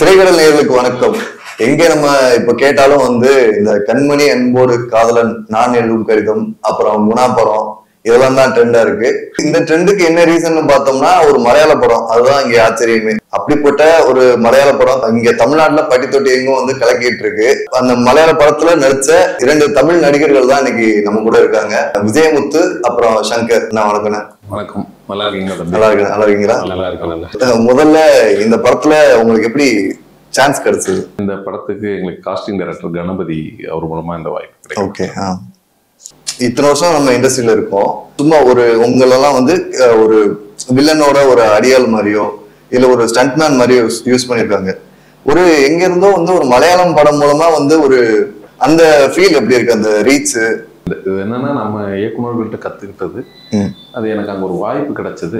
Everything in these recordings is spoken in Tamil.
திரைக்கடல் நேர்களுக்கு வணக்கம். எங்க நம்ம இப்ப கேட்டாலும் வந்து இந்த கண்மணி அன்போடு காதலன் நான் எழுதும் கடிதம் அப்புறம் குணா படம் இதெல்லாம் தான் ட்ரெண்டா இருக்கு. இந்த ட்ரெண்டுக்கு என்ன ரீசன் பார்த்தோம்னா ஒரு மலையாள படம். அதுதான் இங்க ஆச்சரியமே. அப்படிப்பட்ட ஒரு மலையாள படம். இங்க தமிழ்நாட்டுல பட்டித்தொட்டி எங்கும் வந்து கலக்கிட்டு இருக்கு அந்த மலையாள படத்துல நடிச்ச இரண்டு தமிழ் நடிகர்கள் தான் இன்னைக்கு நம்ம கூட இருக்காங்க. விஜயமுத்து அப்புறம் சங்கர். நான் வணக்கினேன் வணக்கம். நல்லா இருக்கீங்களா நல்லா இருக்கு நல்லா இருக்கீங்களா? நல்லா இருக்கேன் முதல்ல இந்த படத்துல உங்களுக்கு எப்படி சான்ஸ் கிடைச்சது? இந்த படத்துக்கு எங்களுக்கு காஸ்டிங் டைரக்டர் கணபதி அவர் மூலமா இந்த வாய்ப்பு கிடைக்கும் ஓகே இத்தனை வருஷம் நம்ம இண்டஸ்ட்ரியில இருக்கோம். சும்மா ஒரு உங்களெல்லாம் வந்து ஒரு வில்லனோட ஒரு அடியாள் மாதிரியோ இல்ல ஒரு ஸ்டண்ட்மேன் மாதிரியோ யூஸ் பண்ணிருக்காங்க ஒரு எங்க இருந்தோ வந்து ஒரு மலையாளம் படம் மூலமா வந்து ஒரு அந்த ஃபீல் எப்படி இருக்கு? அந்த ரீச் இது என்னன்னா நம்ம இயக்குனர்கள்ட்ட கத்துக்கிட்டது. அது எனக்கு அங்க ஒரு வாய்ப்பு கிடைச்சது.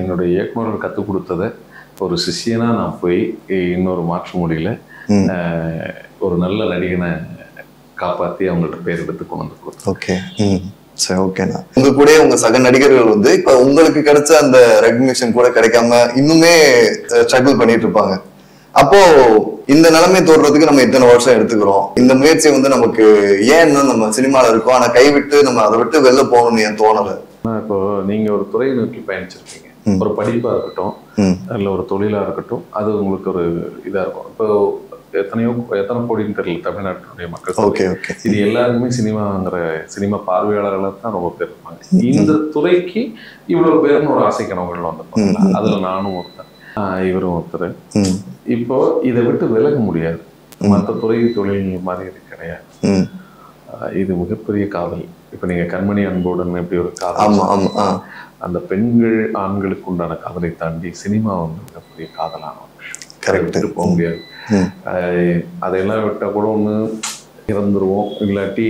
என்னுடைய இயக்குனர்கள் கத்துக் கொடுத்ததை ஒரு சிஷியனா நான் போய் இன்னொரு மாற்ற முடியல ஒரு நல்ல நடிகனை காப்பாத்தி அவங்கள்ட்ட பேர் எடுத்து கொண்டு வந்து கொடுத்தேன். ஓகே. சரி ஓகேண்ணா உங்க கூட உங்க சக நடிகர்கள் வந்து இப்ப உங்களுக்கு கிடைச்ச அந்த ரெகக்னிஷன் கூட கிடைக்காம இன்னுமே ஸ்ட்ரகிள் பண்ணிட்டு இருப்பாங்க. அப்போ இந்த நிலைமை தோடுறதுக்கு நம்ம இத்தனை வருஷம் எடுத்துக்கிறோம். இந்த முயற்சி வந்து நமக்கு ஏன் நம்ம சினிமால இருக்கோம் ஆனா கைவிட்டு நம்ம அதை விட்டு வெளில போகணும்னு ஏன் தோணல? இப்போ நீங்க ஒரு துறையை நோக்கி பயணிச்சிருக்கீங்க. ஒரு படிப்பா இருக்கட்டும் இல்லை ஒரு தொழிலா இருக்கட்டும் அது உங்களுக்கு ஒரு இதா இருக்கும். இப்போ எத்தனையோ எத்தனை கோடின்னு தெரியல தமிழ்நாட்டினுடைய மக்கள். Okay okay. இது எல்லாருமே சினிமாங்கிற சினிமா பார்வையாளர்களாக தான் ரொம்ப பேர் இருப்பாங்க இந்த துறைக்கு இவ்வளவு பேர்னு ஒரு ஆசை கனவுகள் வந்திருப்பாங்க. அதுல நானும் ஒருத்தன். இவரும் ஒருத்தர். இப்போ இதை விட்டு விலக முடியாது. மற்ற துறை தொழில் மாதிரி இது கிடையாது இது மிகப்பெரிய காதல். இப்போ நீங்க கண்மணி அன்புடன் எப்படி ஒரு காதல் அந்த பெண்கள் ஆண்களுக்கு உண்டான காதலை தாண்டி சினிமா வந்து மிகப்பெரிய காதலான ஒரு விஷயம். விட்டு போக முடியாது. அதையெல்லாம் விட்டா கூட ஒன்று இறந்துருவோம். இல்லாட்டி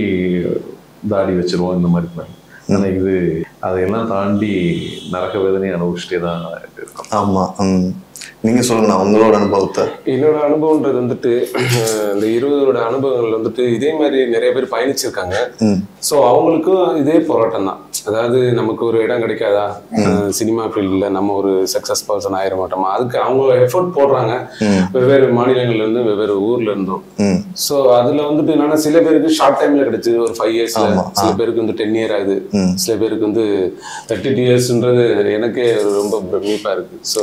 தாடி வச்சிருவோம். இந்த மாதிரி ஆனால் இது அதையெல்லாம் தாண்டி நரக வேதனை அனுபவிச்சுட்டே தான் இருக்கும் ஆமாம் நீங்க சொல்லுங்கண்ணா உங்களோட அனுபவத்தை. என்னோட அனுபவம்ன்றது வந்துட்டு இந்த இருபதோட அனுபவங்கள் வந்துட்டு இதே மாதிரி நிறைய பேர் பயணிச்சிருக்காங்க. ஸோ அவங்களுக்கும் இதே போராட்டம் தான். அதாவது நமக்கு ஒரு இடம் கிடைக்காதா? சினிமா ஃபீல்டில் நம்ம ஒரு சக்ஸஸ் பர்சன் ஆயிட மாட்டோமா? அதுக்கு அவங்க எஃபோர்ட் போடுறாங்க. வெவ்வேறு மாநிலங்கள்ல இருந்து வெவ்வேறு ஊர்ல இருந்தும். ஸோ அதுல வந்துட்டு என்னன்னா சில பேருக்கு ஷார்ட் டைம்ல கிடைச்சது. ஒரு ஃபைவ் இயர்ஸ்ல ஆமா, சில பேருக்கு வந்து டென் இயர் ஆகுது. சில பேருக்கு வந்து தேர்ட்டி டூ இயர்ஸ்ன்றது எனக்கே ரொம்ப பிரமிப்பா இருக்கு. ஸோ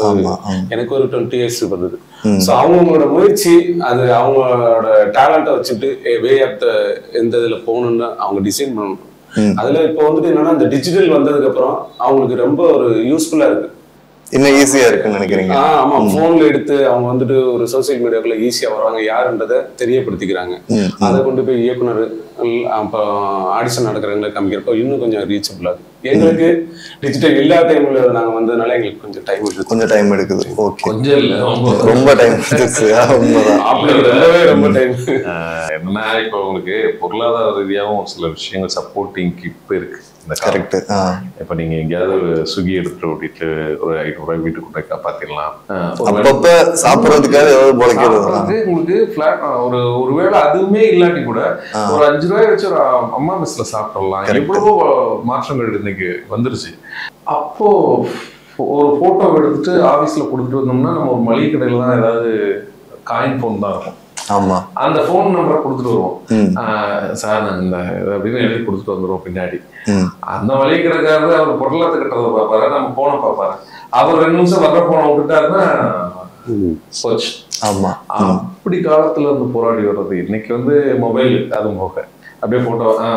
எனக்கு ஒரு டுவெண்ட்டி இயர்ஸ் வருது ம். ஸோ அவங்களோட முயற்சி அது அவங்களோட டேலண்ட்டை வச்சுட்டு வே ஆஃப் த எந்த இதில் போகணும்னு அவங்க டிசைன் பண்ணணும். அதுல இப்போ வந்துட்டு என்னன்னா இந்த டிஜிட்டல் வந்ததுக்கு அப்புறம் அவங்களுக்கு ரொம்ப ஒரு யூஸ்ஃபுல்லா இருக்கு இன்னும் ஈஸியா இருக்குன்னு நினைக்கிறீங்க? ஆமா. போன்ல எடுத்து அவங்க வந்துட்டு ஒரு சோசியல் மீடியாக்குள்ள ஈஸியா வர்றாங்க. யாருன்றதை தெரியப்படுத்திக்கிறாங்க. அதை கொண்டு போய் இயக்குனர் அப்போ ஆடிஷன் நடக்கிறவங்களை காமிக்கிறப்போ இன்னும் கொஞ்சம் ரீச்சபிள் ஆகுது எங்களுக்கு டிஜிட்டல் எல்லா டைம்ல நாங்க வந்ததுனால எங்களுக்கு கொஞ்சம் டைம் எடுக்கும் கொஞ்சம் டைம் எடுக்குது. ஓகே கொஞ்சம் இல்லை ரொம்ப. டைம் எடுத்துச்சு. ரொம்பவே ரொம்ப டைம் என்னன்னா இப்போ உங்களுக்கு பொருளாதார ரீதியாகவும் சில விஷயங்கள் சப்போர்ட்டிங் இப்போ இருக்கு. இந்த கரெக்ட் இப்போ நீங்க எங்கேயாவது ஒரு ஸ்விக்கி எடுத்துட்டு ஓட்டிட்டு ஒரு ஐநூறுரூவா வீட்டுக்கு கொண்டு போய் காப்பாத்திடலாம். ஆஹ் ஒரு அப்பப்ப சாப்பிடுறதுக்காக ஏதாவது பொழைக்கிறது உங்களுக்கு flat- ஒரு ஒருவேளை அதுவுமே இல்லாட்டி கூட. ஒரு அஞ்சு ரூபாய் வச்சு ஒரு அம்மா மெஸ்ல சாப்பிடலாம். எவ்வளவோ மாற்றங்கள் இன்னைக்கு வந்துருச்சு. அப்போ ஒரு போட்டோ எடுத்துட்டு ஆபீஸ்ல கொடுத்துட்டு வந்தோம்னா நம்ம ஒரு மளிகை கடையில தான் ஏதாவது காயின் ஃபோன் தான் இருக்கும். அந்த ஃபோன் நம்பரை கொடுத்துட்டு வருவோம். சார் நான் இந்த அப்படின்னு எழுதி கொடுத்துட்டு வந்துருவோம் பின்னாடி. அந்த மளிகை கடைக்காரரு அவர் பொருளாதார கட்டுறதை பார்ப்பாரு நம்ம போன பார்ப்பாரு. அவர் ரெண்டு நிமிஷம் வர்ற போன விட்டுட்டாருன்னா போச்சு. ஆமா. அப்படி காலத்துல இருந்து போராடி வர்றது. இன்னைக்கு வந்து மொபைல் அதுவும் போக. அப்படியே போட்டோ ஆ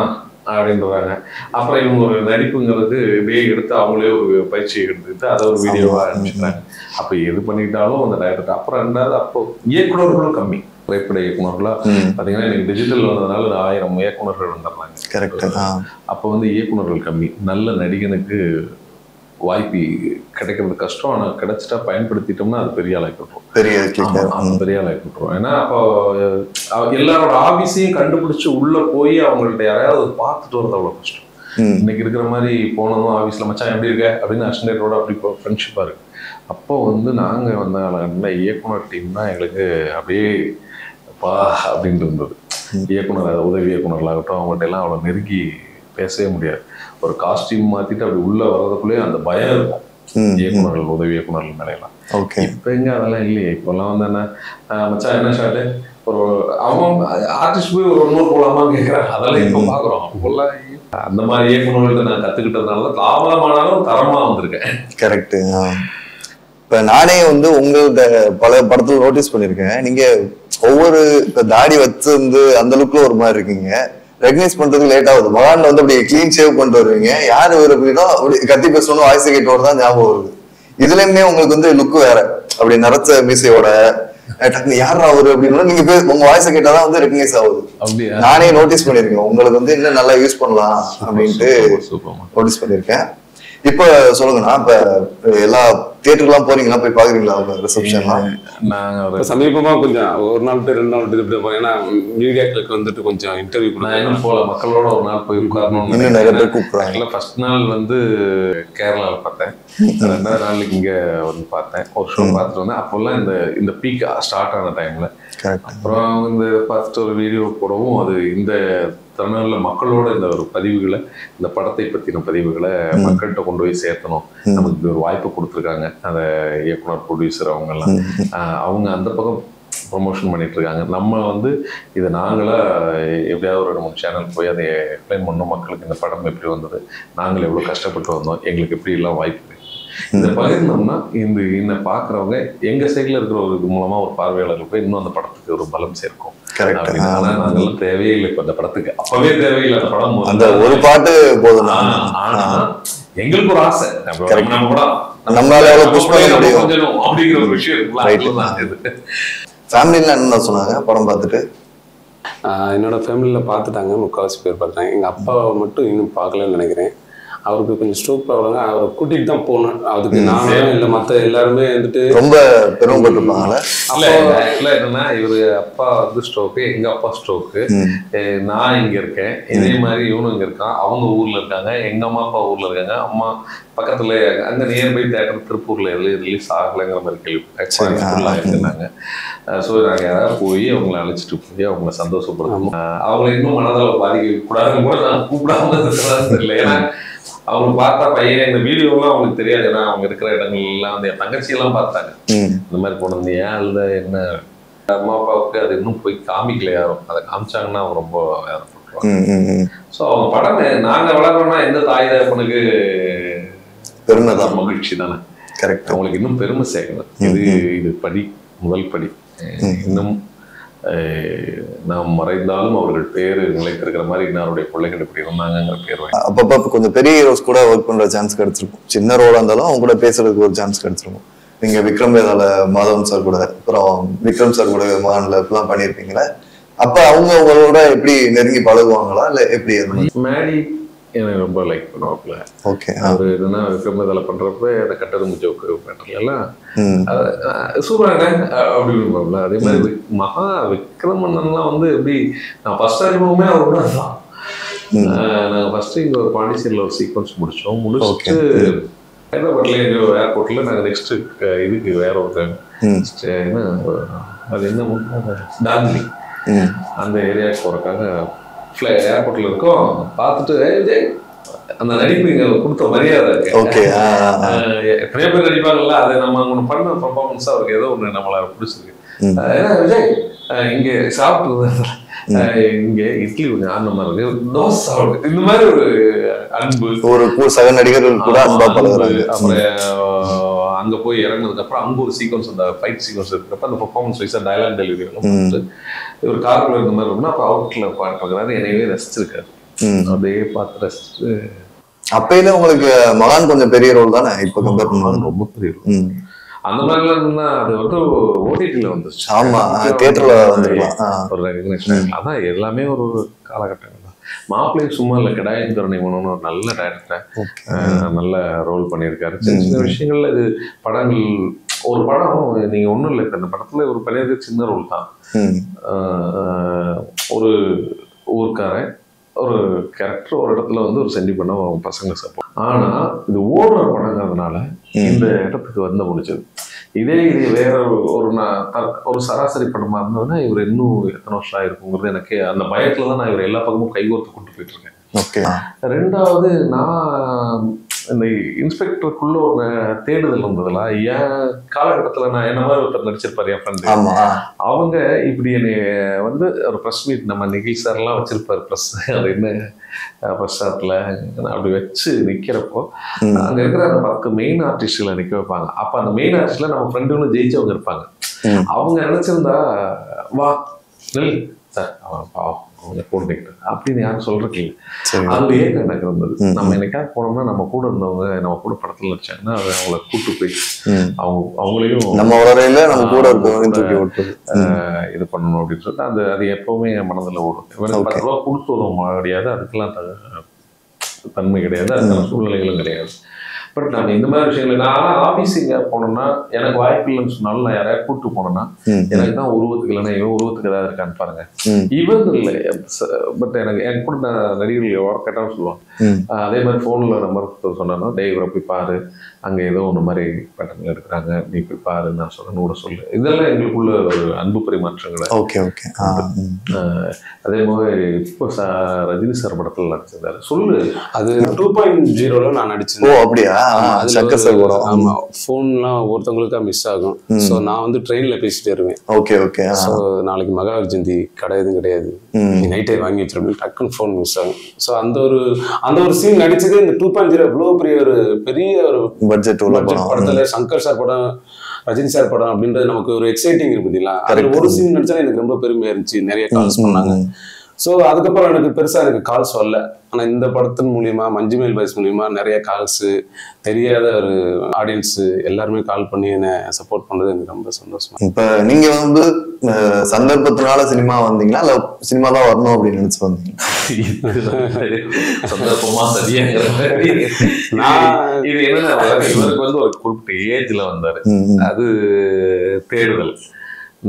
அப்படின்றாங்க அப்புறம் இவங்க ஒரு நடிப்புங்கிறது இப்படியே எடுத்து அவங்களே ஒரு பயிற்சி எடுத்துக்கிட்டு அதை ஒரு வீடியோவா ஆமா. அனுப்பிச்சிட்டாங்க அப்ப எது பண்ணிட்டாலும் அந்த டேரக்டர் அப்புறம் ரெண்டாவது அப்போ இயக்குனர்களும் கம்மி. திரைப்பட இயக்குனர்களா ம். பாத்தீங்கன்னா இன்னைக்கு டிஜிட்டல் வந்ததுனால ஆயிரம் இயக்குனர்கள் வந்துடுறாங்க. கரெக்ட் அப்போ வந்து இயக்குனர்கள் கம்மி. நல்ல நடிகனுக்கு வாய்ப்பு கிடைக்கிறது கஷ்டம். ஆனா கிடைச்சிட்டா பயன்படுத்திட்டோம்னா அது பெரிய ஆளாக்கி விட்டுரும். பெரிய பெரிய ஆளாக்கி விட்டுரும். ஏன்னா அப்போ எல்லாரோட ஆபீஸையும் கண்டுபிடிச்சு உள்ள போய் அவங்கள்ட்ட யாரையாவது பார்த்துட்டு வரது அவ்வளவு கஷ்டம். இன்னைக்கு இருக்கிற மாதிரி போனதும் ஆபீஸ்ல மச்சான் எப்படி இருக்க? அப்படின்னு அசிஸ்டன்டோட அப்படி ஃப்ரெண்ட்ஷிப்பா இருக்கு. அப்போ வந்து நாங்க வந்த காலகட்டத்தில் இயக்குனர் டீம் தான் எங்களுக்கு அப்படியே பா அப்படின்ட்டு இருந்தது இயக்குனர் உதவி இயக்குனர்களாகட்டும் அவங்கள்ட்ட எல்லாம் அவ்வளோ நெருங்கி பேசவே முடியாது. ஒரு காஸ்டியூம் மாத்திட்டு அப்படி உள்ள வர்றதுக்குள்ளேயே அந்த பயம் இருக்கும். இயக்குனர்கள் உதவி இயக்குனர்கள் மேலையெல்லாம் ஓகே. இப்போ எங்க அதெல்லாம் இல்லையே. இப்போல்லாம் வந்து என்ன மச்சான் என்ன ஷாட்டு ஒரு அவன் ஆர்டிஸ்ட் போய் ஒரு நூறு போலாமான்னு கேட்குறாங்க அதெல்லாம் இப்போ பார்க்குறோம் அப்போல்லாம் அந்த மாதிரி இயக்குனர்கள்ட்ட நான் கற்றுக்கிட்டதுனால தான் லாபமானாலும் தரமா வந்திருக்கேன். கரெக்ட் இப்ப நானே வந்து உங்கள்ட்ட பல படத்துல நோட்டீஸ் பண்ணிருக்கேன் நீங்க ஒவ்வொரு இப்ப தாடி வச்சிருந்து அந்த லுக்ல ஒரு மாதிரி இருக்கீங்க. ரெகனைஸ் பண்றதுக்கு லேட் ஆகுது. மகான்ல வந்து அப்படி க்ளீன் ஷேவ் பண்ணிட்டு வருவீங்க. யாரு இவர் அப்படின்னா அப்படி கத்தி பேசணும் வாய்ஸ் கேட்டோட தான் ஞாபகம் வருது. இதுலயுமே உங்களுக்கு வந்து லுக் வேற. அப்படி நரைச்ச மீசையோட யாரா அவரு? அப்படின்னு நீங்க உங்க வாய்ஸ் கேட்டாதான் வந்து ரெகனைஸ் ஆகுது. நானே நோட்டீஸ் பண்ணிருக்கேன் உங்களுக்கு வந்து இன்னும் நல்லா யூஸ் பண்ணலாம் அப்படின்ட்டு நோட்டீஸ் பண்ணிருக்கேன் இப்ப சொல்லுங்கண்ணா இப்ப எல்லா தியேட்டர்லாம் போறீங்களா போய் பாக்குறீங்களா ரிசப்ஷன்லாம் நாங்க சமீபமா கொஞ்சம் ஒரு நாள் டு ரெண்டு நாள் விட்டு இப்படி போறேன் ஏன்னா மீடியாக்களுக்கு வந்துட்டு கொஞ்சம் இன்டர்வியூ இன்னும் போல மக்களோட ஒரு நாள் போய் உட்காரணும்னு இன்னும் நிறைய பேர். கூப்பிடுறாங்க. ஆக்சுவலா ஃபர்ஸ்ட் நாள் வந்து கேரளாவில் பார்த்தேன். ரெண்டாவது நாளுக்கு இங்க வந்து பார்த்தேன். ஒரு ஷோ பார்த்துட்டு வந்தேன். அப்போல்லாம் இந்த இந்த பீக் ஸ்டார்ட் ஆன டைம்ல அப்புறம் இந்த பார்த்துட்டு ஒரு வீடியோ போடவும் அது இந்த தருணங்களில் மக்களோட இந்த ஒரு பதிவுகளை இந்த படத்தை பற்றின பதிவுகளை மக்கள்கிட்ட கொண்டு போய் சேர்த்தணும். நமக்கு இப்படி ஒரு வாய்ப்பு கொடுத்துருக்காங்க. அந்த இயக்குனர் ப்ரொடியூசர் அவங்கெல்லாம். ஆஹ் அவங்க அந்த பக்கம் ப்ரொமோஷன் பண்ணிட்டு இருக்காங்க நம்ம வந்து இதை நாங்களா எப்படியாவது ஒரு மூணு சேனல் போய் அதை எக்ஸ்பிளைன் பண்ணோம். மக்களுக்கு இந்த படம் எப்படி வந்தது? நாங்கள் எவ்வளோ கஷ்டப்பட்டு வந்தோம்? எங்களுக்கு எப்படி எல்லாம் வாய்ப்பு இதை பகிர்ந்தோம்னா இந்த இன்ன பார்க்குறவங்க எங்க சைடில் இருக்கிற ஒரு இது மூலமா ஒரு பார்வையாளர்கள் போய் இன்னும் அந்த படத்துக்கு ஒரு பலம் சேர்க்கும். நாங்கெல்லாம் தேவையில்லை இப்போ அந்த படத்துக்கு. அப்பவே தேவையில்லை அந்த படம் அந்த. ஒரு பாட்டு போதும். எங்களுக்கு ஒரு ஆசை. நம்ம படம் நம்மளால பண்ண முடியும். கொஞ்சம் அப்படிங்கிற ஒரு விஷயம் என்ன சொன்னாங்க? படம் பார்த்துட்டு. ஆஹ் என்னோட ஃபேமிலியில் பார்த்துட்டாங்க. முக்கால்வாசி பேர் பார்த்துட்டாங்க. எங்கள் அப்பாவை மட்டும் இன்னும் பார்க்கலன்னு நினைக்கிறேன். அவருக்கு கொஞ்சம் ஸ்ட்ரோக் ப்ராப்ளம் அவரை கூட்டிகிட்டு தான் போகணும். அதுக்கு நான் இல்லை மற்ற எல்லாருமே வந்துட்டு ரொம்ப பெருமைப்பட்டிருப்பாங்களே இல்ல இல்ல என்னன்னா இவரு அப்பா வந்து ஸ்ட்ரோக்கு எங்க அப்பா ஸ்ட்ரோக்கு. நான் இங்க இருக்கேன். இதே மாதிரி இவனும் இங்க இருக்கான். அவங்க ஊர்ல இருக்காங்க. எங்க அம்மா அப்பா ஊர்ல இருக்காங்க. அம்மா பக்கத்துல அங்க நியர்பை தேட்டர் திருப்பூர்ல ரிலீஸ் ஆகலைங்கிற மாதிரி சரி, ஆ. கேள்வி இருந்தாங்க ஸோ நாங்க யாராவது போய் அவங்கள அழைச்சிட்டு போய் அவங்கள சந்தோஷப்படுத்தணும். அவங்கள இன்னும் மனதில் பாதிக்க கூடாதுன்னு கூட நான் கூப்பிடாம இருக்கிறது இல்லை ஏன்னா அவங்க பார்த்தா பையன் இந்த வீடியோலாம் அவங்களுக்கு தெரியாது. ஏன்னா அவங்க இருக்கிற இடங்கள் எல்லாம் வந்து என் தங்கச்சி எல்லாம் பார்த்தாங்க. இந்த மாதிரி கொண்டு ஏன் என்ன? அம்மா அப்பாவுக்கு அது இன்னும் போய் காமிக்கல யாரும். அதை காமிச்சாங்கன்னா அவங்க ரொம்ப வேதப்பட்டுருவாங்க. ஸோ அவங்க படம் நாங்க வளர்றோம்னா எந்த தாய் தகப்பனுக்கு பெருமை தான் மகிழ்ச்சி தானே? கரெக்ட் அவங்களுக்கு இன்னும் பெருமை சேர்க்கணும். இது இது படி முதல் படி. இன்னும் நாம் மறைந்தாலும் அவர்கள் பேர் நிலைத்திருக்கிற மாதிரி இன்னாருடைய பிள்ளைகள் இப்படி இருந்தாங்கிற பேர் அப்பப்ப கொஞ்சம் பெரிய ஹீரோஸ் கூட ஒர்க் பண்ற சான்ஸ் கிடைச்சிருக்கும். சின்ன ரோலா இருந்தாலும் அவங்க கூட பேசுறதுக்கு ஒரு சான்ஸ் கிடைச்சிருக்கும். நீங்க விக்ரம் வேதால மாதவன் சார் கூட அப்புறம் விக்ரம் சார் கூட மகான்ல இப்பெல்லாம் பண்ணியிருப்பீங்களே. அப்ப அவங்க உங்களோட எப்படி நெருங்கி பழகுவாங்களா? இல்ல எப்படி மேடி எனக்கு ரொம்ப லைக் பண்ணுவாப்புல. ஓகே அவர் என்னன்னா விக்ரமதால பண்றப்ப அந்த கட்டரும்பு ஜோக்கு பேட்டர்ல எல்லாம் ம். சூப்பராங்க அப்படின்னு அதே மாதிரி மகா விக்ரமண்ணன்லாம் வந்து எப்படி நான் ஃபர்ஸ்ட் அறிமுகமே அவரோட தான் ம். அஹ் நாங்க ஃபர்ஸ்ட் இங்க ஒரு பாண்டிச்சேரியில் ஒரு சீக்வன்ஸ் முடிச்சோம். முடிச்சுட்டு. ஹைதராபாத்ல எங்க ஏர்போர்ட்ல நாங்க நெக்ஸ்ட் இதுக்கு வேற ஒரு என்ன அது என்ன? டார்ஜிலிங் அந்த ஏரியாவுக்கு போறதுக்காக ஃப்ளை ஏர்போர்ட்ல இருக்கோம். பார்த்துட்டு "ஏய் விஜய், அந்த நடிப்பு இங்க கொடுத்த மரியாதை இருக்கு. ஓகே எத்தனையோ பேர் நடிப்பாங்கல்ல அது நம்ம ஒன்று பண்ண பர்ஃபார்மன்ஸ் அவருக்கு ஏதோ ஒன்று நம்மள பிடிச்சிருக்கு. என்ன விஜய் இங்க சாப்பிட்டு இங்க இட்லி கொஞ்சம் மாதிரி இருக்கு. தோசை சாப்பிடு இந்த மாதிரி ஒரு அன்பு. ஒரு சக நடிகர்கள் கூட அன்பா பழகுறாங்க. அப்புறம் அங்க போய் இறங்குனதுக்கு அப்புறம் அங்க ஒரு சீக்வன்ஸ் அந்த ஃபைட் சீக்வன்ஸ் இருக்கிறப்ப அந்த பர்ஃபார்மன்ஸ் வைஸா டயலாக் டெலிவரி எல்லாம் ஒரு காருக்குள்ள இருந்த மாதிரி இருக்கும்னா அப்ப அவுட்ல பாட்டுறாரு என்னையவே ரசிச்சிருக்காரு அப்படியே பார்த்து ரசிச்சு அப்பையில உங்களுக்கு மகான் கொஞ்சம் பெரிய ரோல் தானே? இப்ப கம்பேர் பண்ணுவாங்க ரொம்ப பெரிய ம். அந்த மாதிரிலாம் அது வந்து ஓடிடியில் வந்துருச்சு. ஆமா தியேட்டர்ல வந்துருக்கலாம். ஒரு ரெகக்னேஷன் அதான் எல்லாமே ஒரு ஒரு காலகட்டங்கள். தான் மாப்பிள்ளையும் சும்மா இல்லை கிடாயின் கருணை மனோன்னு ஒரு நல்ல டேரக்டர் நல்ல ரோல் பண்ணியிருக்காரு. சின்ன சின்ன விஷயங்கள்ல இது படங்கள் ஒரு படம் நீங்க ஒண்ணும் இல்லை இந்த படத்துல ஒரு பண்ணியிருக்க சின்ன ரோல் தான். ஒரு ஊர்க்காரன் ஒரு கேரக்டர் ஒரு இடத்துல வந்து ஒரு சென்டி பண்ண பசங்க சப்போர்ட் ஆனா இது ஓடுற படங்கிறதுனால இந்த இடத்துக்கு வந்து முடிச்சது இதே இது வேற ஒரு- ஒரு நான் ஒரு சராசரி படமா இருந்ததுன்னா இவர் இன்னும் எத்தனை வருஷம் ஆயிருக்குங்கிறது எனக்கு அந்த பயத்துல தான் நான் இவர் எல்லா பக்கமும் கைகோர்த்து கொண்டு போயிட்டு இருக்கேன். ஓகே. ரெண்டாவது நான் இந்த இன்ஸ்பெக்டருக்குள்ள ஒரு தேடுதல் இருந்ததுல என் காலகட்டத்துல நான் என்ன மாதிரி ஒருத்தர் நடிச்சிருப்பாரு என் ஃப்ரெண்டு அவங்க இப்படி என்னை வந்து ஒரு ப்ரெஸ் மீட் நம்ம நிகில் சார்லாம் வச்சிருப்பாரு ப்ரெஸ் ப்ரெஸ் ஆர்ட்ல அப்படி வச்சு நிக்கிறப்போ ம். அங்க இருக்கிற அந்த பத்து மெயின் ஆர்டிஸ்ட்களை நிக்க வைப்பாங்க. அப்ப அந்த மெயின் ஆர்டிஸ்ட்ல நம்ம ஃப்ரெண்டுன்னு ஜெயிச்சவங்க இருப்பாங்க. அவங்க நினைச்சிருந்தா வா நெல் சார் அவன் பாவம். அவங்க கூட நிற்கிறார் அப்படின்னு யாரும் சொல்றதுக்கு இல்லை. அது ஏன் எனக்கு இருந்தது. நம்ம என்னைக்காவது போனோம்னா நம்ம கூட இருந்தவங்க நம்ம கூட படத்துல நடிச்சாங்கன்னா அது அவங்கள கூட்டு போய். அவங்க அவங்களையும் நம்ம வரையில நம்ம கூட இருக்கவங்க இது பண்ணணும் அப்படின்னு சொல்லிட்டு அது அது எப்பவுமே என் மனதில் ஓடும். பத்து ரூபா கொடுத்து உதவ கிடையாது. அதுக்கெல்லாம் தன்மை கிடையாது. அதுக்கான சூழ்நிலைகளும் கிடையாது. பட் நம்ம இந்த மாதிரி விஷயங்கள் நான் ஆஃபீஸ் போனோம்னா எனக்கு வாய்ப்பு இல்லைன்னு சொன்னாலும் நான் யாரையா கூப்பிட்டு போனேன்னா. எனக்கு தான் உருவத்துக்கு இல்லைன்னா இவன் உருவத்துக்கு ஏதாவது இருக்கான்னு பாருங்க. இவன் இல்லை. பட் எனக்கு என் கூட நான் நடிகர்கள் கேட்டாலும் சொல்லுவான் ம். ஆஹ் அதே மாதிரி ஃபோனில் நம்பர் சொன்னாலும் டேய் இவரை போய் பாரு. அங்கே ஏதோ ஒன்று மாதிரி பேட்டர்னில் எடுக்கிறாங்க. நீ போய் பாரு நான் சொல்றேன்னு கூட சொல்லு. இதெல்லாம் எங்களுக்குள்ள ஒரு அன்பு பரிமாற்றங்களை ஓகே ஓகே அதே மாதிரி இப்போ ச ரஜினி சார் படத்தில் நடிச்சிருந்தாரு. சொல்லு. அது டூ பாயிண்ட் ஜீரோல நான் ஓ நடிச்சேன் அப்படியா? ஆமா, அதுல சக்கர் ஒரு- சார் கூட ஆமா ஃபோன்லாம் ஒருத்தவங்களுக்கா மிஸ் ஆகும். ஸோ நான் வந்து ட்ரெயின்ல பேசிட்டே இருவேன். ஓகே ஓகே ஸோ நாளைக்கு மகாவீர் ஜெயந்தி கடை எதுவும் கிடையாது. நைட்டே வாங்கி வச்சிருப்பேன் டக்குன்னு ஃபோன் மிஸ் ஆகும். ஸோ அந்த ஒரு அந்த ஒரு சீன் நடிச்சது இந்த டூ பாயிண்ட் ஜீரோ இவ்வளோ பெரிய ஒரு பெரிய ஒரு பட்ஜெட் படத்துல சங்கர் சார் படம் ரஜினி சார் படம் அப்படின்றது நமக்கு ஒரு எக்ஸைட்டிங் இருக்கு பார்த்தீங்களா அதுல ஒரு சீன் நடிச்சா எனக்கு ரொம்ப பெருமையா இருந்துச்சு. நிறைய கால்ஸ் பண்ணாங்க. ஸோ அதுக்கப்புறம் எனக்கு பெருசா எனக்கு கால்ஸ் வரல ஆனா இந்த படத்தின் மூலியமா மஞ்சுமேல் பாய்ஸ் மூலியமா நிறைய கால்ஸ் தெரியாத ஒரு ஆடியன்ஸ் எல்லாருமே கால் பண்ணி என்னை சப்போர்ட் பண்ணது எனக்கு ரொம்ப சந்தோஷமா இப்ப நீங்க வந்து சந்தர்ப்பத்தினால சினிமா வந்தீங்களா? இல்ல சினிமா தான் வரணும் அப்படின்னு நினைச்சு வந்தீங்களா? சந்தர்ப்பமா சரியாங்கிற. நான் இது என்னன்னா இவருக்கு வந்து ஒரு குறிப்பிட்ட ஏஜ்ல வந்தாரு. அது தேடுதல்.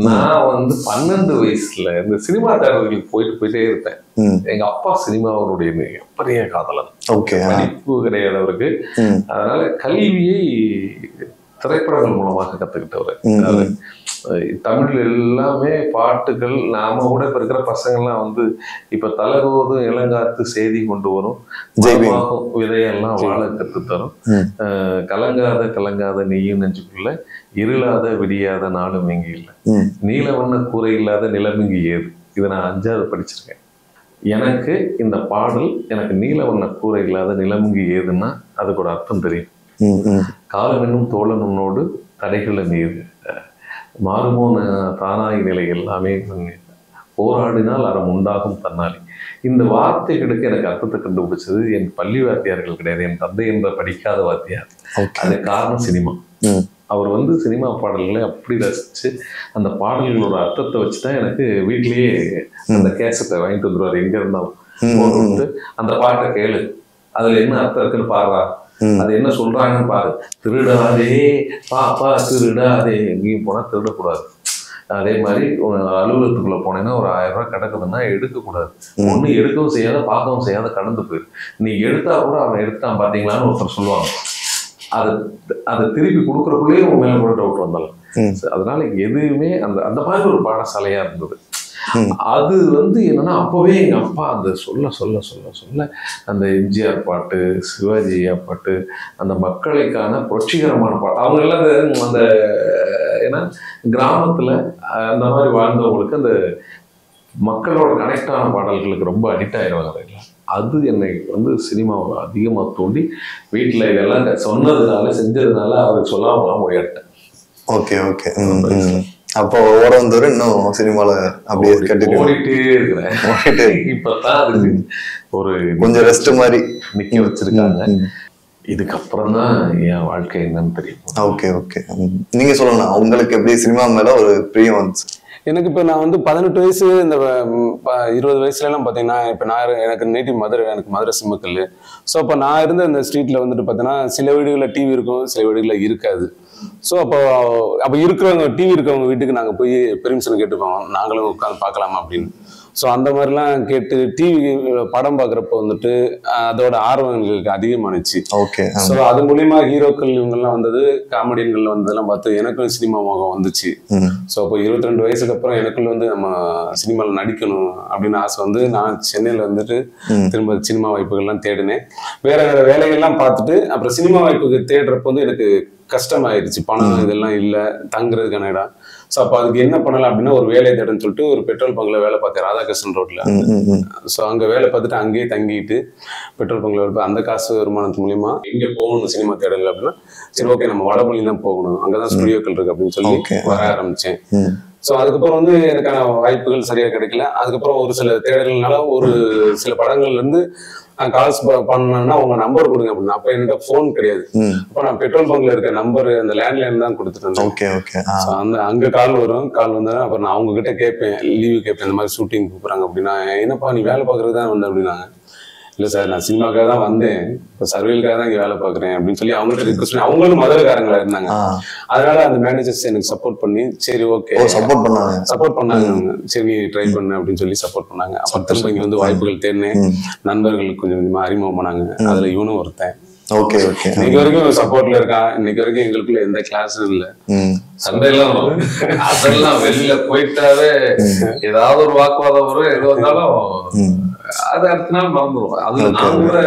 நான் வந்து பன்னெண்டு வயசுல இந்த சினிமா தேடல்களுக்கு போயிட்டு போயிட்டே இருப்பேன். எங்க அப்பா சினிமாவுடைய மிகப்பெரிய காதலன் ஓகே. படிப்பு கிடையாது அவருக்கு. அதனால கல்வியை திரைப்படங்கள் மூலமாக அஹ், தமிழ்ல எல்லாமே பாட்டுகள் நாம கூட இப்ப இருக்கிற பசங்கள்லாம் வந்து இப்ப தலகோதும் இளங்காத்து செய்தி கொண்டு வரும். ஜெய்பீம். மரமாகும் விதையெல்லாம் வாழ கத்து தரும் கலங்காத கலங்காத நீயும் நெஞ்சுக்குள்ள இருளாத விடியாத நாளும் இங்கு இல்லை. நீல வண்ண கூரை இல்லாத நிலமிங்கு ஏது? இதை நான் அஞ்சாவது படிச்சிருக்கேன். எனக்கு இந்த பாடல் எனக்கு நீல வண்ண கூரை இல்லாத நிலமிங்கு ஏதுன்னா அதுக்கு ஒரு அர்த்தம் தெரியும். காலம் என்னும் தோழன் உன்னோடு தடைகளை மீது மாறுமோ ந- தானாய் நிலை எல்லாமே மன்னி. போராடினால் அறம் உண்டாகும் தன்னாலி. இந்த வார்த்தைகளுக்கு எனக்கு அர்த்தத்தை கண்டுபிடிச்சது என் பள்ளி வாத்தியார்கள் கிடையாது. என் தந்தை என்ற படிக்காத வாத்தியார். அது காரணம் சினிமா. அவர் வந்து சினிமா பாடல்களை அப்படி ரசிச்சு அந்த பாடல்களோட அர்த்தத்தை வச்சு தான் எனக்கு வீட்லயே அந்த கேசட்டை வாங்கிட்டு வந்துருவார். எங்க இருந்தாலும் அந்த பாட்டை கேளு. அதுல என்ன அர்த்தம் இருக்குன்னு பாடுறா. அது என்ன சொல்றாங்கன்னு பாரு. திருடாதே பாப்பா திருடாதே எங்கேயும் போனா திருடக்கூடாது. அதே மாதிரி ஒரு அலுவலகத்துக்குள்ள போனேன்னா ஒரு ஆயிரம் ரூபாய் கிடக்குதுன்னா எடுக்கக்கூடாது. ஒண்ணு எடுக்கவும் செய்யாத பார்க்கவும் செய்யாத கடந்து போயிரு. நீ எடுத்தா கூட அவன் எடுத்தான் பாத்தீங்களான்னு ஒருத்தர் சொல்லுவாங்க. அது அதை திருப்பி கொடுக்குறக்குள்ளேயே உன் மேல கூட டவுட் வந்தாலும். அதனால எதுவுமே அந்த அந்த மாதிரி ஒரு பாடசாலையா இருந்தது. அது வந்து என்னன்னா அப்பவே எங்க அப்பா அந்த சொல்ல சொல்ல சொல்ல சொல்ல அந்த எம்ஜிஆர் பாட்டு சிவாஜி பாட்டு அந்த மக்களுக்கான புரட்சிகரமான பாட்டு அவங்க எல்லாம் அந்த- ஏன்னா கிராமத்துல அந்த மாதிரி வாழ்ந்தவங்களுக்கு அந்த மக்களோட கனெக்டான பாடல்களுக்கு ரொம்ப அடிக்ட் ஆயிடுவாங்க இல்லைங்களா அது என்னை வந்து சினிமாவை அதிகமாக தூண்டி வீட்டில் இதெல்லாம் சொன்னதுனால செஞ்சதுனால அவருக்கு சொல்லாமலாம் முடியாட்டேன். Okay okay. அப்போ ஓட வந்தவர் இன்னும் சினிமால அப்படியே கட்டிட்டு ஓடிட்டே இருக்கிறேன். ஓடிட்டே இப்பதான் அதுக்கு ஒரு கொஞ்சம் ரெஸ்ட் மாதிரி. நிக்க வச்சிருக்காங்க. இதுக்கப்புறம் தான் என் வாழ்க்கை என்னன்னு தெரியும் ஓகே ஓகே. நீங்க சொல்லணும் உங்களுக்கு எப்படி சினிமா மேல ஒரு பிரியம் வந்துச்சு? எனக்கு இப்போ நான் வந்து பதினெட்டு வயசு இந்த இருபது வயசுலலாம் பார்த்தீங்கன்னா இப்போ நான் எனக்கு நேட்டிவ் மதுரை எனக்கு மதுரை சிம்மக்கல் ஸோ அப்போ நான் இருந்த இந்த ஸ்ட்ரீட்டில் வந்துட்டு பார்த்தீங்கன்னா சில வீடுகளில் டிவி இருக்கும் சில வீடுகளில் இருக்காது. ஸோ அப்போ அப்போ இருக்கிறவங்க டிவி இருக்கிறவங்க வீட்டுக்கு நாங்கள் போய் பெர்மிஷன் கேட்டுப்போம். நாங்களும் உட்காந்து பார்க்கலாமா அப்படின்னு. ஸோ அந்த மாதிரிலாம் கேட்டு டிவி படம் பார்க்குறப்ப வந்துட்டு அதோட ஆர்வம் எங்களுக்கு அதிகமானுச்சு. ஓகே ஸோ அது மூலியமா ஹீரோக்கள் இவங்கெல்லாம் வந்தது காமெடியன்கள் வந்ததெல்லாம் பார்த்து எனக்கும் சினிமா முகம் வந்துச்சு. ஸோ அப்போ இருபத்தி ரெண்டு வயசுக்கு அப்புறம் எனக்குள்ள வந்து நம்ம சினிமாவில் நடிக்கணும் அப்படின்னு ஆசை வந்து நான் சென்னையில் வந்துட்டு. திரும்ப சினிமா வாய்ப்புகள்லாம் தேடினேன். வேற வேற வேலைகள்லாம் பார்த்துட்டு அப்புறம் சினிமா வாய்ப்புக்கு தேடுறப்ப வந்து எனக்கு கஷ்டமாயிருச்சு பணம் இதெல்லாம் இல்லை தங்குறதுக்கான இடம். ஸோ அப்போ அதுக்கு என்ன பண்ணலாம் அப்படின்னா ஒரு வேலை தேடுன்னு சொல்லிட்டு ஒரு பெட்ரோல் பங்கில் வேலை பார்த்தேன் ராதாகிருஷ்ணன் ம். ஸோ அங்கே வேலை பார்த்துட்டு அங்கேயே தங்கிட்டு பெட்ரோல் பங்கில் வேலை அந்த காசு வருமானத்து மூலியமா எங்கே போகணும் சினிமா தேடல அப்படின்னா சரி ஓகே நம்ம வடபழனி தான் போகணும். அங்கே தான் ஸ்டுடியோக்கள் இருக்கு அப்படின்னு சொல்லி. வர ஆரம்பிச்சேன். ம். ஸோ அதுக்கப்புறம் வந்து எனக்கான வாய்ப்புகள் சரியா கிடைக்கல. அதுக்கப்புறம் ஒரு சில தேடல்னால ஒரு சில படங்கள்ல இருந்து நான் கால்ஸ் பண்ணேன்னா உங்க நம்பர் கொடுங்க அப்படின்னு. அப்போ என்கிட்ட ஃபோன் கிடையாது. அப்போ நான் பெட்ரோல் பங்க்ல இருக்க நம்பர் அந்த லேண்ட்லைன் தான் கொடுத்துட்டு இருந்தேன். ஓகே ஓகே அந்த அங்க கால் வரும். கால் வந்தா அப்புறம் நான் அவங்க கிட்ட கேட்பேன். லீவு கேட்பேன். இந்த மாதிரி ஷூட்டிங் கூப்பிடுறாங்க அப்படின்னா என்னப்பா நீ வேலை பார்க்கறது தான் வந்த அப்படின்னாங்க. இல்ல சார் நான் சினிமாக்காக தான் வந்தேன். இப்போ சர்வேலுக்காக தான் இங்க வேலை பார்க்குறேன் அப்படின்னு சொல்லி அவங்கள்ட்ட ரிக்வஸ்ட் பண்ணி அவங்களும் மதுரக்காரங்களா இருந்தாங்க. அதனால அந்த மேனேஜர்ஸ் எனக்கு சப்போர்ட் பண்ணி சரி ஓகே சப்போர்ட் பண்ணாங்க. சப்போர்ட் பண்ணாங்க. சரி நீ ட்ரை பண்ணு அப்படின்னு சொல்லி சப்போர்ட் பண்ணாங்க. அப்புறம் திரும்ப இங்க வந்து வாய்ப்புகள் தேடினேன். ம். நண்பர்களுக்கு கொஞ்சம் கொஞ்சமா அறிமுகம் பண்ணாங்க. அதுல இவனும் ஒருத்தன். Okay okay. இன்னைக்கு வரைக்கும் சப்போர்ட்ல இருக்கான். இன்னைக்கு வரைக்கும் எங்களுக்குள்ள எந்த கிளாஸும் இல்ல. சண்டையெல்லாம் வரும். அதெல்லாம் வெளியில போயிட்டாவே ஏதாவது ஒரு வாக்குவாதம் வரும். எது வந்தாலும். அது அடுத்த நாள் மறந்துடும் அது நான் கூட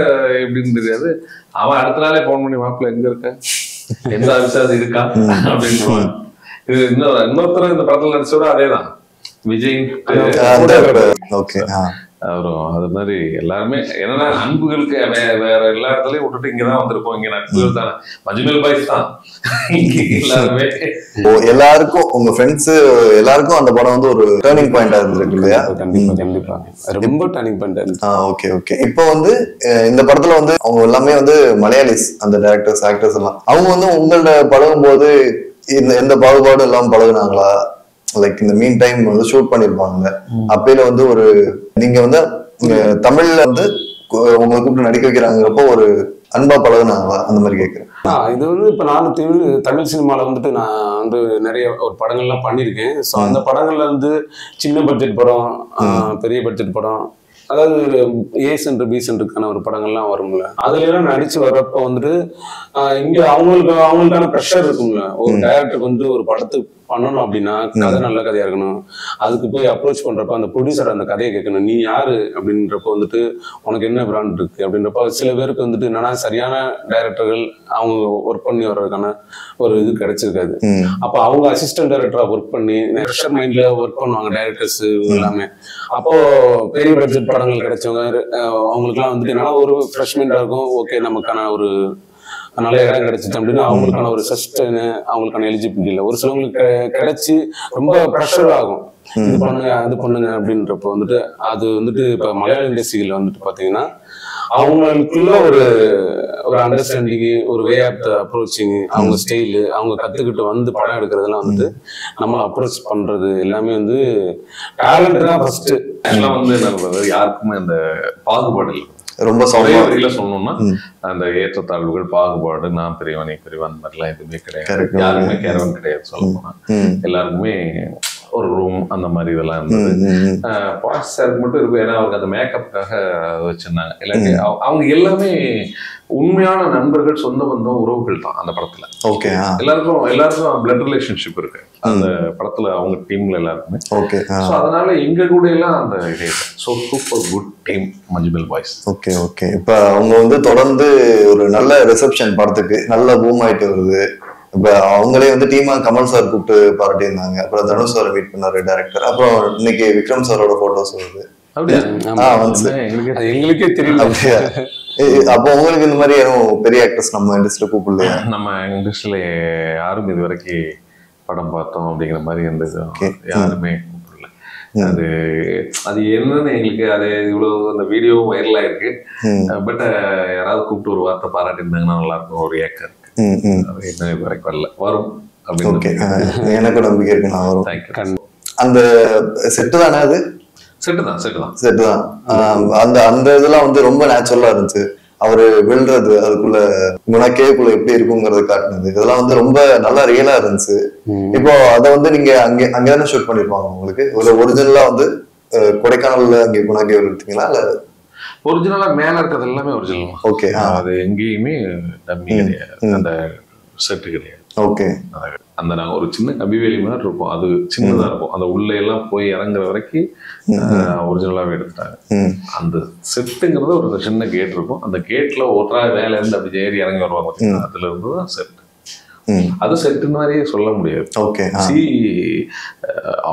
எப்படின்னு தெரியாது அவன் அடுத்த நாளே போன் பண்ணி மாப்பிள்ள எங்க இருக்க? எந்த ஆஃபீஸா அது இருக்கா? அப்படின்னு இது இன்னொரு இன்னொருத்தர் இந்த படத்துல நடிச்சோட அதேதான். விஜய் அப்புறம் அது மாதிரி எல்லாருமே என்னன்னா அன்புகளுக்கு வேற எல்லா இடத்துலயும் விட்டுட்டு இங்கதான் வந்திருக்கோம் இங்க நட்புகள் தான். மஜ்மல் பாய்ஸ் தான். இங்க எல்லாருமே. ஓ எல்லாருக்கும் உங்க ஃப்ரெண்ட்ஸ் எல்லாருக்கும் அந்த படம் வந்து ஒரு டேர்னிங் பாயிண்டா இருந்திருக்கு இல்லையா? கண்டிப்பா கண்டிப்பா ரொம்ப டர்னிங் பண்ணிட்டேன் ஆ ஓகே ஓகே இப்போ வந்து இந்த படத்துல வந்து அவங்க எல்லாமே வந்து மலையாளிஸ் அந்த டேரக்டர்ஸ் ஆக்டர்ஸ் எல்லாம். அவங்க வந்து உங்கள்ட்ட பழகும் போது இந்த எந்த பாகுபாடும் எல்லாம் பழகுனாங்களா? லைக் இந்த மீன் டைம் வந்து ஷூட் பண்ணிருப்பாங்க. அப்பயில வந்து ஒரு நீங்க வந்து தமிழ்ல வந்து உங்களை கூப்பிட்டு நடிக்க வைக்கிறாங்கிறப்போ ஒரு அன்பா பழகுனாங்களா அந்த மாதிரி கேக்குறேன். ஆ, இது வந்து இப்போ நான் தமிழ் தமிழ் சினிமாவில் வந்துட்டு நான் வந்து நிறைய ஒரு படங்கள்லாம் பண்ணியிருக்கேன். ஸோ அந்த படங்கள்ல வந்து சின்ன பட்ஜெட் படம் பெரிய பட்ஜெட் படம் அதாவது ஏ சென்டர் பி சென்டருக்கான ஒரு படங்கள்லாம் வரும்ல. அதுல எல்லாம் நடிச்சு வர்றப்ப வந்துட்டு இங்க அவங்களுக்கு அவங்களுக்கான ப்ரெஷர் இருக்கும்ல. ஒரு டைரக்டருக்கு வந்து ஒரு படத்துக்கு பண்ணணும் அப்படின்னா கதை நல்ல கதையா இருக்கணும். அதுக்கு போய் அப்ரோச் பண்றப்ப அந்த ப்ரொடியூசர் அந்த கதையை கேட்கணும். நீ யாரு அப்படின்றப்ப வந்துட்டு உனக்கு என்ன பிராண்ட் இருக்கு அப்படின்றப்ப சில பேருக்கு வந்துட்டு என்னன்னா சரியான டைரக்டர்கள் அவங்க ஒர்க் பண்ணி வர்றதுக்கான ஒரு இது கிடைச்சிருக்காது. அப்போ அவங்க அசிஸ்டன்ட் டைரக்டரா ஒர்க் பண்ணி ப்ரெஷர் மைண்ட்ல ஒர்க் பண்ணுவாங்க டைரக்டர்ஸ் எல்லாமே. அப்போ பெரிய பட்ஜெட் படங்கள் கிடைச்சவங்க அஹ் அவங்களுக்குலாம் வந்துட்டு என்னன்னா ஒரு ஃப்ரெஷ்மெண்டா இருக்கும். ஓகே நமக்கான ஒரு நல்ல இடம் கிடைச்சிச்சு அப்படின்னு அவங்களுக்கான ஒரு சஸ்டனு அவங்களுக்கான எலிஜிபிலிட்டி இல்லை. ஒரு சிலவங்களுக்கு கிடைச்சி ரொம்ப ப்ரெஷர் ஆகும். இது பண்ணுங்க அது பண்ணுங்க அப்படின்றப்ப வந்துட்டு அது வந்துட்டு இப்ப மலையாள இண்டஸ்ட்ரியில வந்துட்டு பாத்தீங்கன்னா அவங்களுக்குள்ள ஒரு ஒரு அண்டர்ஸ்டாண்டிங் ஒரு வே ஆஃப் த அப்ரோச்சிங் அவங்க ஸ்டைலு அவங்க கத்துக்கிட்டு வந்து படம் எடுக்கிறதுலாம் வந்துட்டு நம்ம அப்ரோச் பண்றது எல்லாமே வந்து டேலண்ட் தான் ஃபர்ஸ்ட் ஆக்சுவலா வந்து என்ன யாருக்குமே அந்த பாகுபாடு இல்லை. ரொம்ப வரியில சொல்லணும்னா அந்த ஏற்றத்தாழ்வுகள் பாகுபாடு நான் பெரியவன் பெரியவன் மாதிரிலாம் எதுவுமே கிடையாது. யாருக்குமே கேரவன் கிடையாது சொல்ல போனா ம். எல்லாருக்குமே ஒரு ரூம் அந்த மாதிரி இதெல்லாம் இருந்தது. பாஸ் சாருக்கு மட்டும் இருக்கும். ஏன்னா அவருக்கு அந்த மேக்கப்புக்காக வச்சிருந்தாங்க. இல்லாட்டி அவ- அவங்க எல்லாமே உண்மையான நண்பர்கள் சொந்த பந்தம் உறவுகள் தான் அந்த படத்துல. ஓகே எல்லாருக்கும் எல்லாருக்கும் பிளட் ரிலேஷன்ஷிப் இருக்கு. அந்த படத்துல அவங்க டீம்ல எல்லாருக்குமே. ஓகே ஸோ அதனால எங்க கூட எல்லாம் அந்த இதே so super good team Manjummel boys okay okay. இப்ப அவங்க வந்து தொடர்ந்து ஒரு நல்ல ரிசப்ஷன் படத்துக்கு நல்ல பூம் ஆயிட்டு வருது. இப்ப அவங்களே வந்து டீமா கமல் சார் கூப்பிட்டு பாராட்டியிருந்தாங்க. அப்புறம் தனுஷ் சார் மீட் பண்ணாரு டேரக்டர் அப்புறம் இன்னைக்கு விக்ரம் சாரோட போட்டோஸ் வருது. எங்களுக்கு தெரியல. அப்போ உங்களுக்கு இந்த மாதிரி யாரும் பெரிய ஆக்டர்ஸ் நம்ம இண்டஸ்ட்ரியில கூப்பிடலையா? நம்ம இண்டஸ்ட்ரியில யாரும் இது வரைக்கும் படம் பார்த்தோம் அப்படிங்கிற மாதிரி Okay. யாருமே கூப்பிடல. அது அது என்னன்னு எங்களுக்கு அது இவ்வளவு அந்த வீடியோ வைரலா இருக்கு பட் யாராவது கூப்பிட்டு ஒரு வார்த்தை பாராட்டியிருந்தாங்கன்னா நல்லா இருக்கும் ஒரு ஏக்கர் இன்னும் இது வரைக்கும் வரல. வரும் ஓகே அப்படின்னு எனக்கு நம்பிக்கை இருக்கு நான் வரும். தேங்க்யூ அந்த செட்டு தானே அது? செட்டு தான் செட்டு தான். செட்டு தான். ஆஹ் அந்த அந்த இதெல்லாம் வந்து ரொம்ப நேச்சுரலா இருந்துச்சு. அவரு விழுறது அதுக்குள்ள குணக்கேக்குள்ள எப்படி இருக்குங்கிறத காட்டுனது. இதெல்லாம் வந்து ரொம்ப நல்லா ரியலா இருந்துச்சு. இப்போ அதை வந்து நீங்க அங்க அங்கதானே ஷூட் பண்ணிருப்பாங்க உங்களுக்கு? ஒரு ஒரிஜினலா வந்து கொடைக்கானல்ல அங்க குணக்கேவல் எடுத்தீங்களா இல்ல ஒரிஜினலா மேல இருக்கிறது எல்லாமே ஒரிஜினல் ஓகே அது எங்கேயுமே டம்மி கிடையாது. அந்த செட்டு கிடையாது. ஓகே அந்த நாங்க ஒரு சின்ன கபிவேலி மாதிரி இருக்கும் அது சின்னதா இருக்கும் அந்த உள்ள எல்லாம் போய் இறங்குற வரைக்கும் ஒரிஜினலாவே எடுத்துட்டாங்க. அந்த செட்டுங்கிறது ஒரு சின்ன கேட் இருக்கும். அந்த கேட்ல ஒருத்தரா மேல இருந்து அப்படி ஏறி இறங்கி வருவாங்க? அதுல இருந்து தான் செட் அது செட்டு மாதிரியே சொல்ல முடியாது. ஓகே சி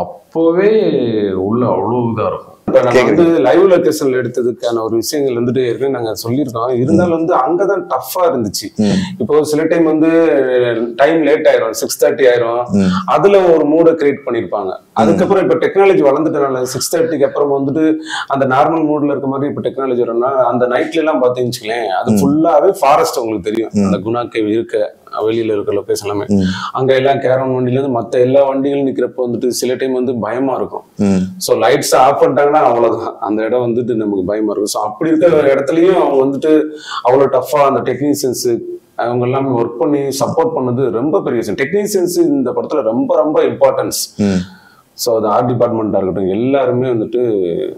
அப்போவே உள்ள அவ்வளவு இதா இருக்கும். வந்து லைவ் லொகேஷன்ல எடுத்ததுக்கான ஒரு விஷயங்கள் வந்துட்டு ஏற்கனவே நாங்க சொல்லியிருக்கோம் இருந்தாலும் வந்து அங்கதான் டஃப்பா இருந்துச்சு. இப்போ சில டைம் வந்து டைம் லேட் ஆயிரும் சிக்ஸ் தேர்ட்டி ஆயிரும். அதுல ஒரு மூடை கிரியேட் பண்ணிருப்பாங்க அதுக்கப்புறம் இப்ப டெக்னாலஜி வளர்ந்துட்டனால சிக்ஸ் தேர்ட்டிக்கு அப்புறம் வந்துட்டு அந்த நார்மல் மூட்ல இருக்க மாதிரி இப்ப டெக்னாலஜி வரும்னா அந்த நைட்ல எல்லாம் பாத்தீங்கன்னு அது ஃபுல்லாவே ஃபாரஸ்ட் உங்களுக்கு தெரியும். அந்த குணா கேவ் இருக்க வெளியில இருக்க லொகேஷன் எல்லாமே. அங்க எல்லாம் கேரவன் வண்டில இருந்து மத்த எல்லா வண்டிகளும் நிக்கிறப்ப வந்துட்டு சில டைம் வந்து பயமா இருக்கும். ஸோ லைட்ஸ் ஆஃப் பண்ணிட்டாங்கன்னா அவ்வளவுதான். அந்த இடம் வந்துட்டு நமக்கு பயமா இருக்கும். ஸோ அப்படி இருக்கிற இடத்துலயும் அவங்க வந்துட்டு அவ்வளோ டஃபா அந்த டெக்னீஷியன்ஸ் அவங்க எல்லாமே ஒர்க் பண்ணி சப்போர்ட் பண்ணது ரொம்ப பெரிய விஷயம். டெக்னீஷியன்ஸ் இந்த படத்துல ரொம்ப ரொம்ப இம்பார்ட்டன்ஸ் ஸோ அது ஆர்ட் டிபார்ட்மெண்ட்டாக இருக்கட்டும் எல்லாருமே வந்துட்டு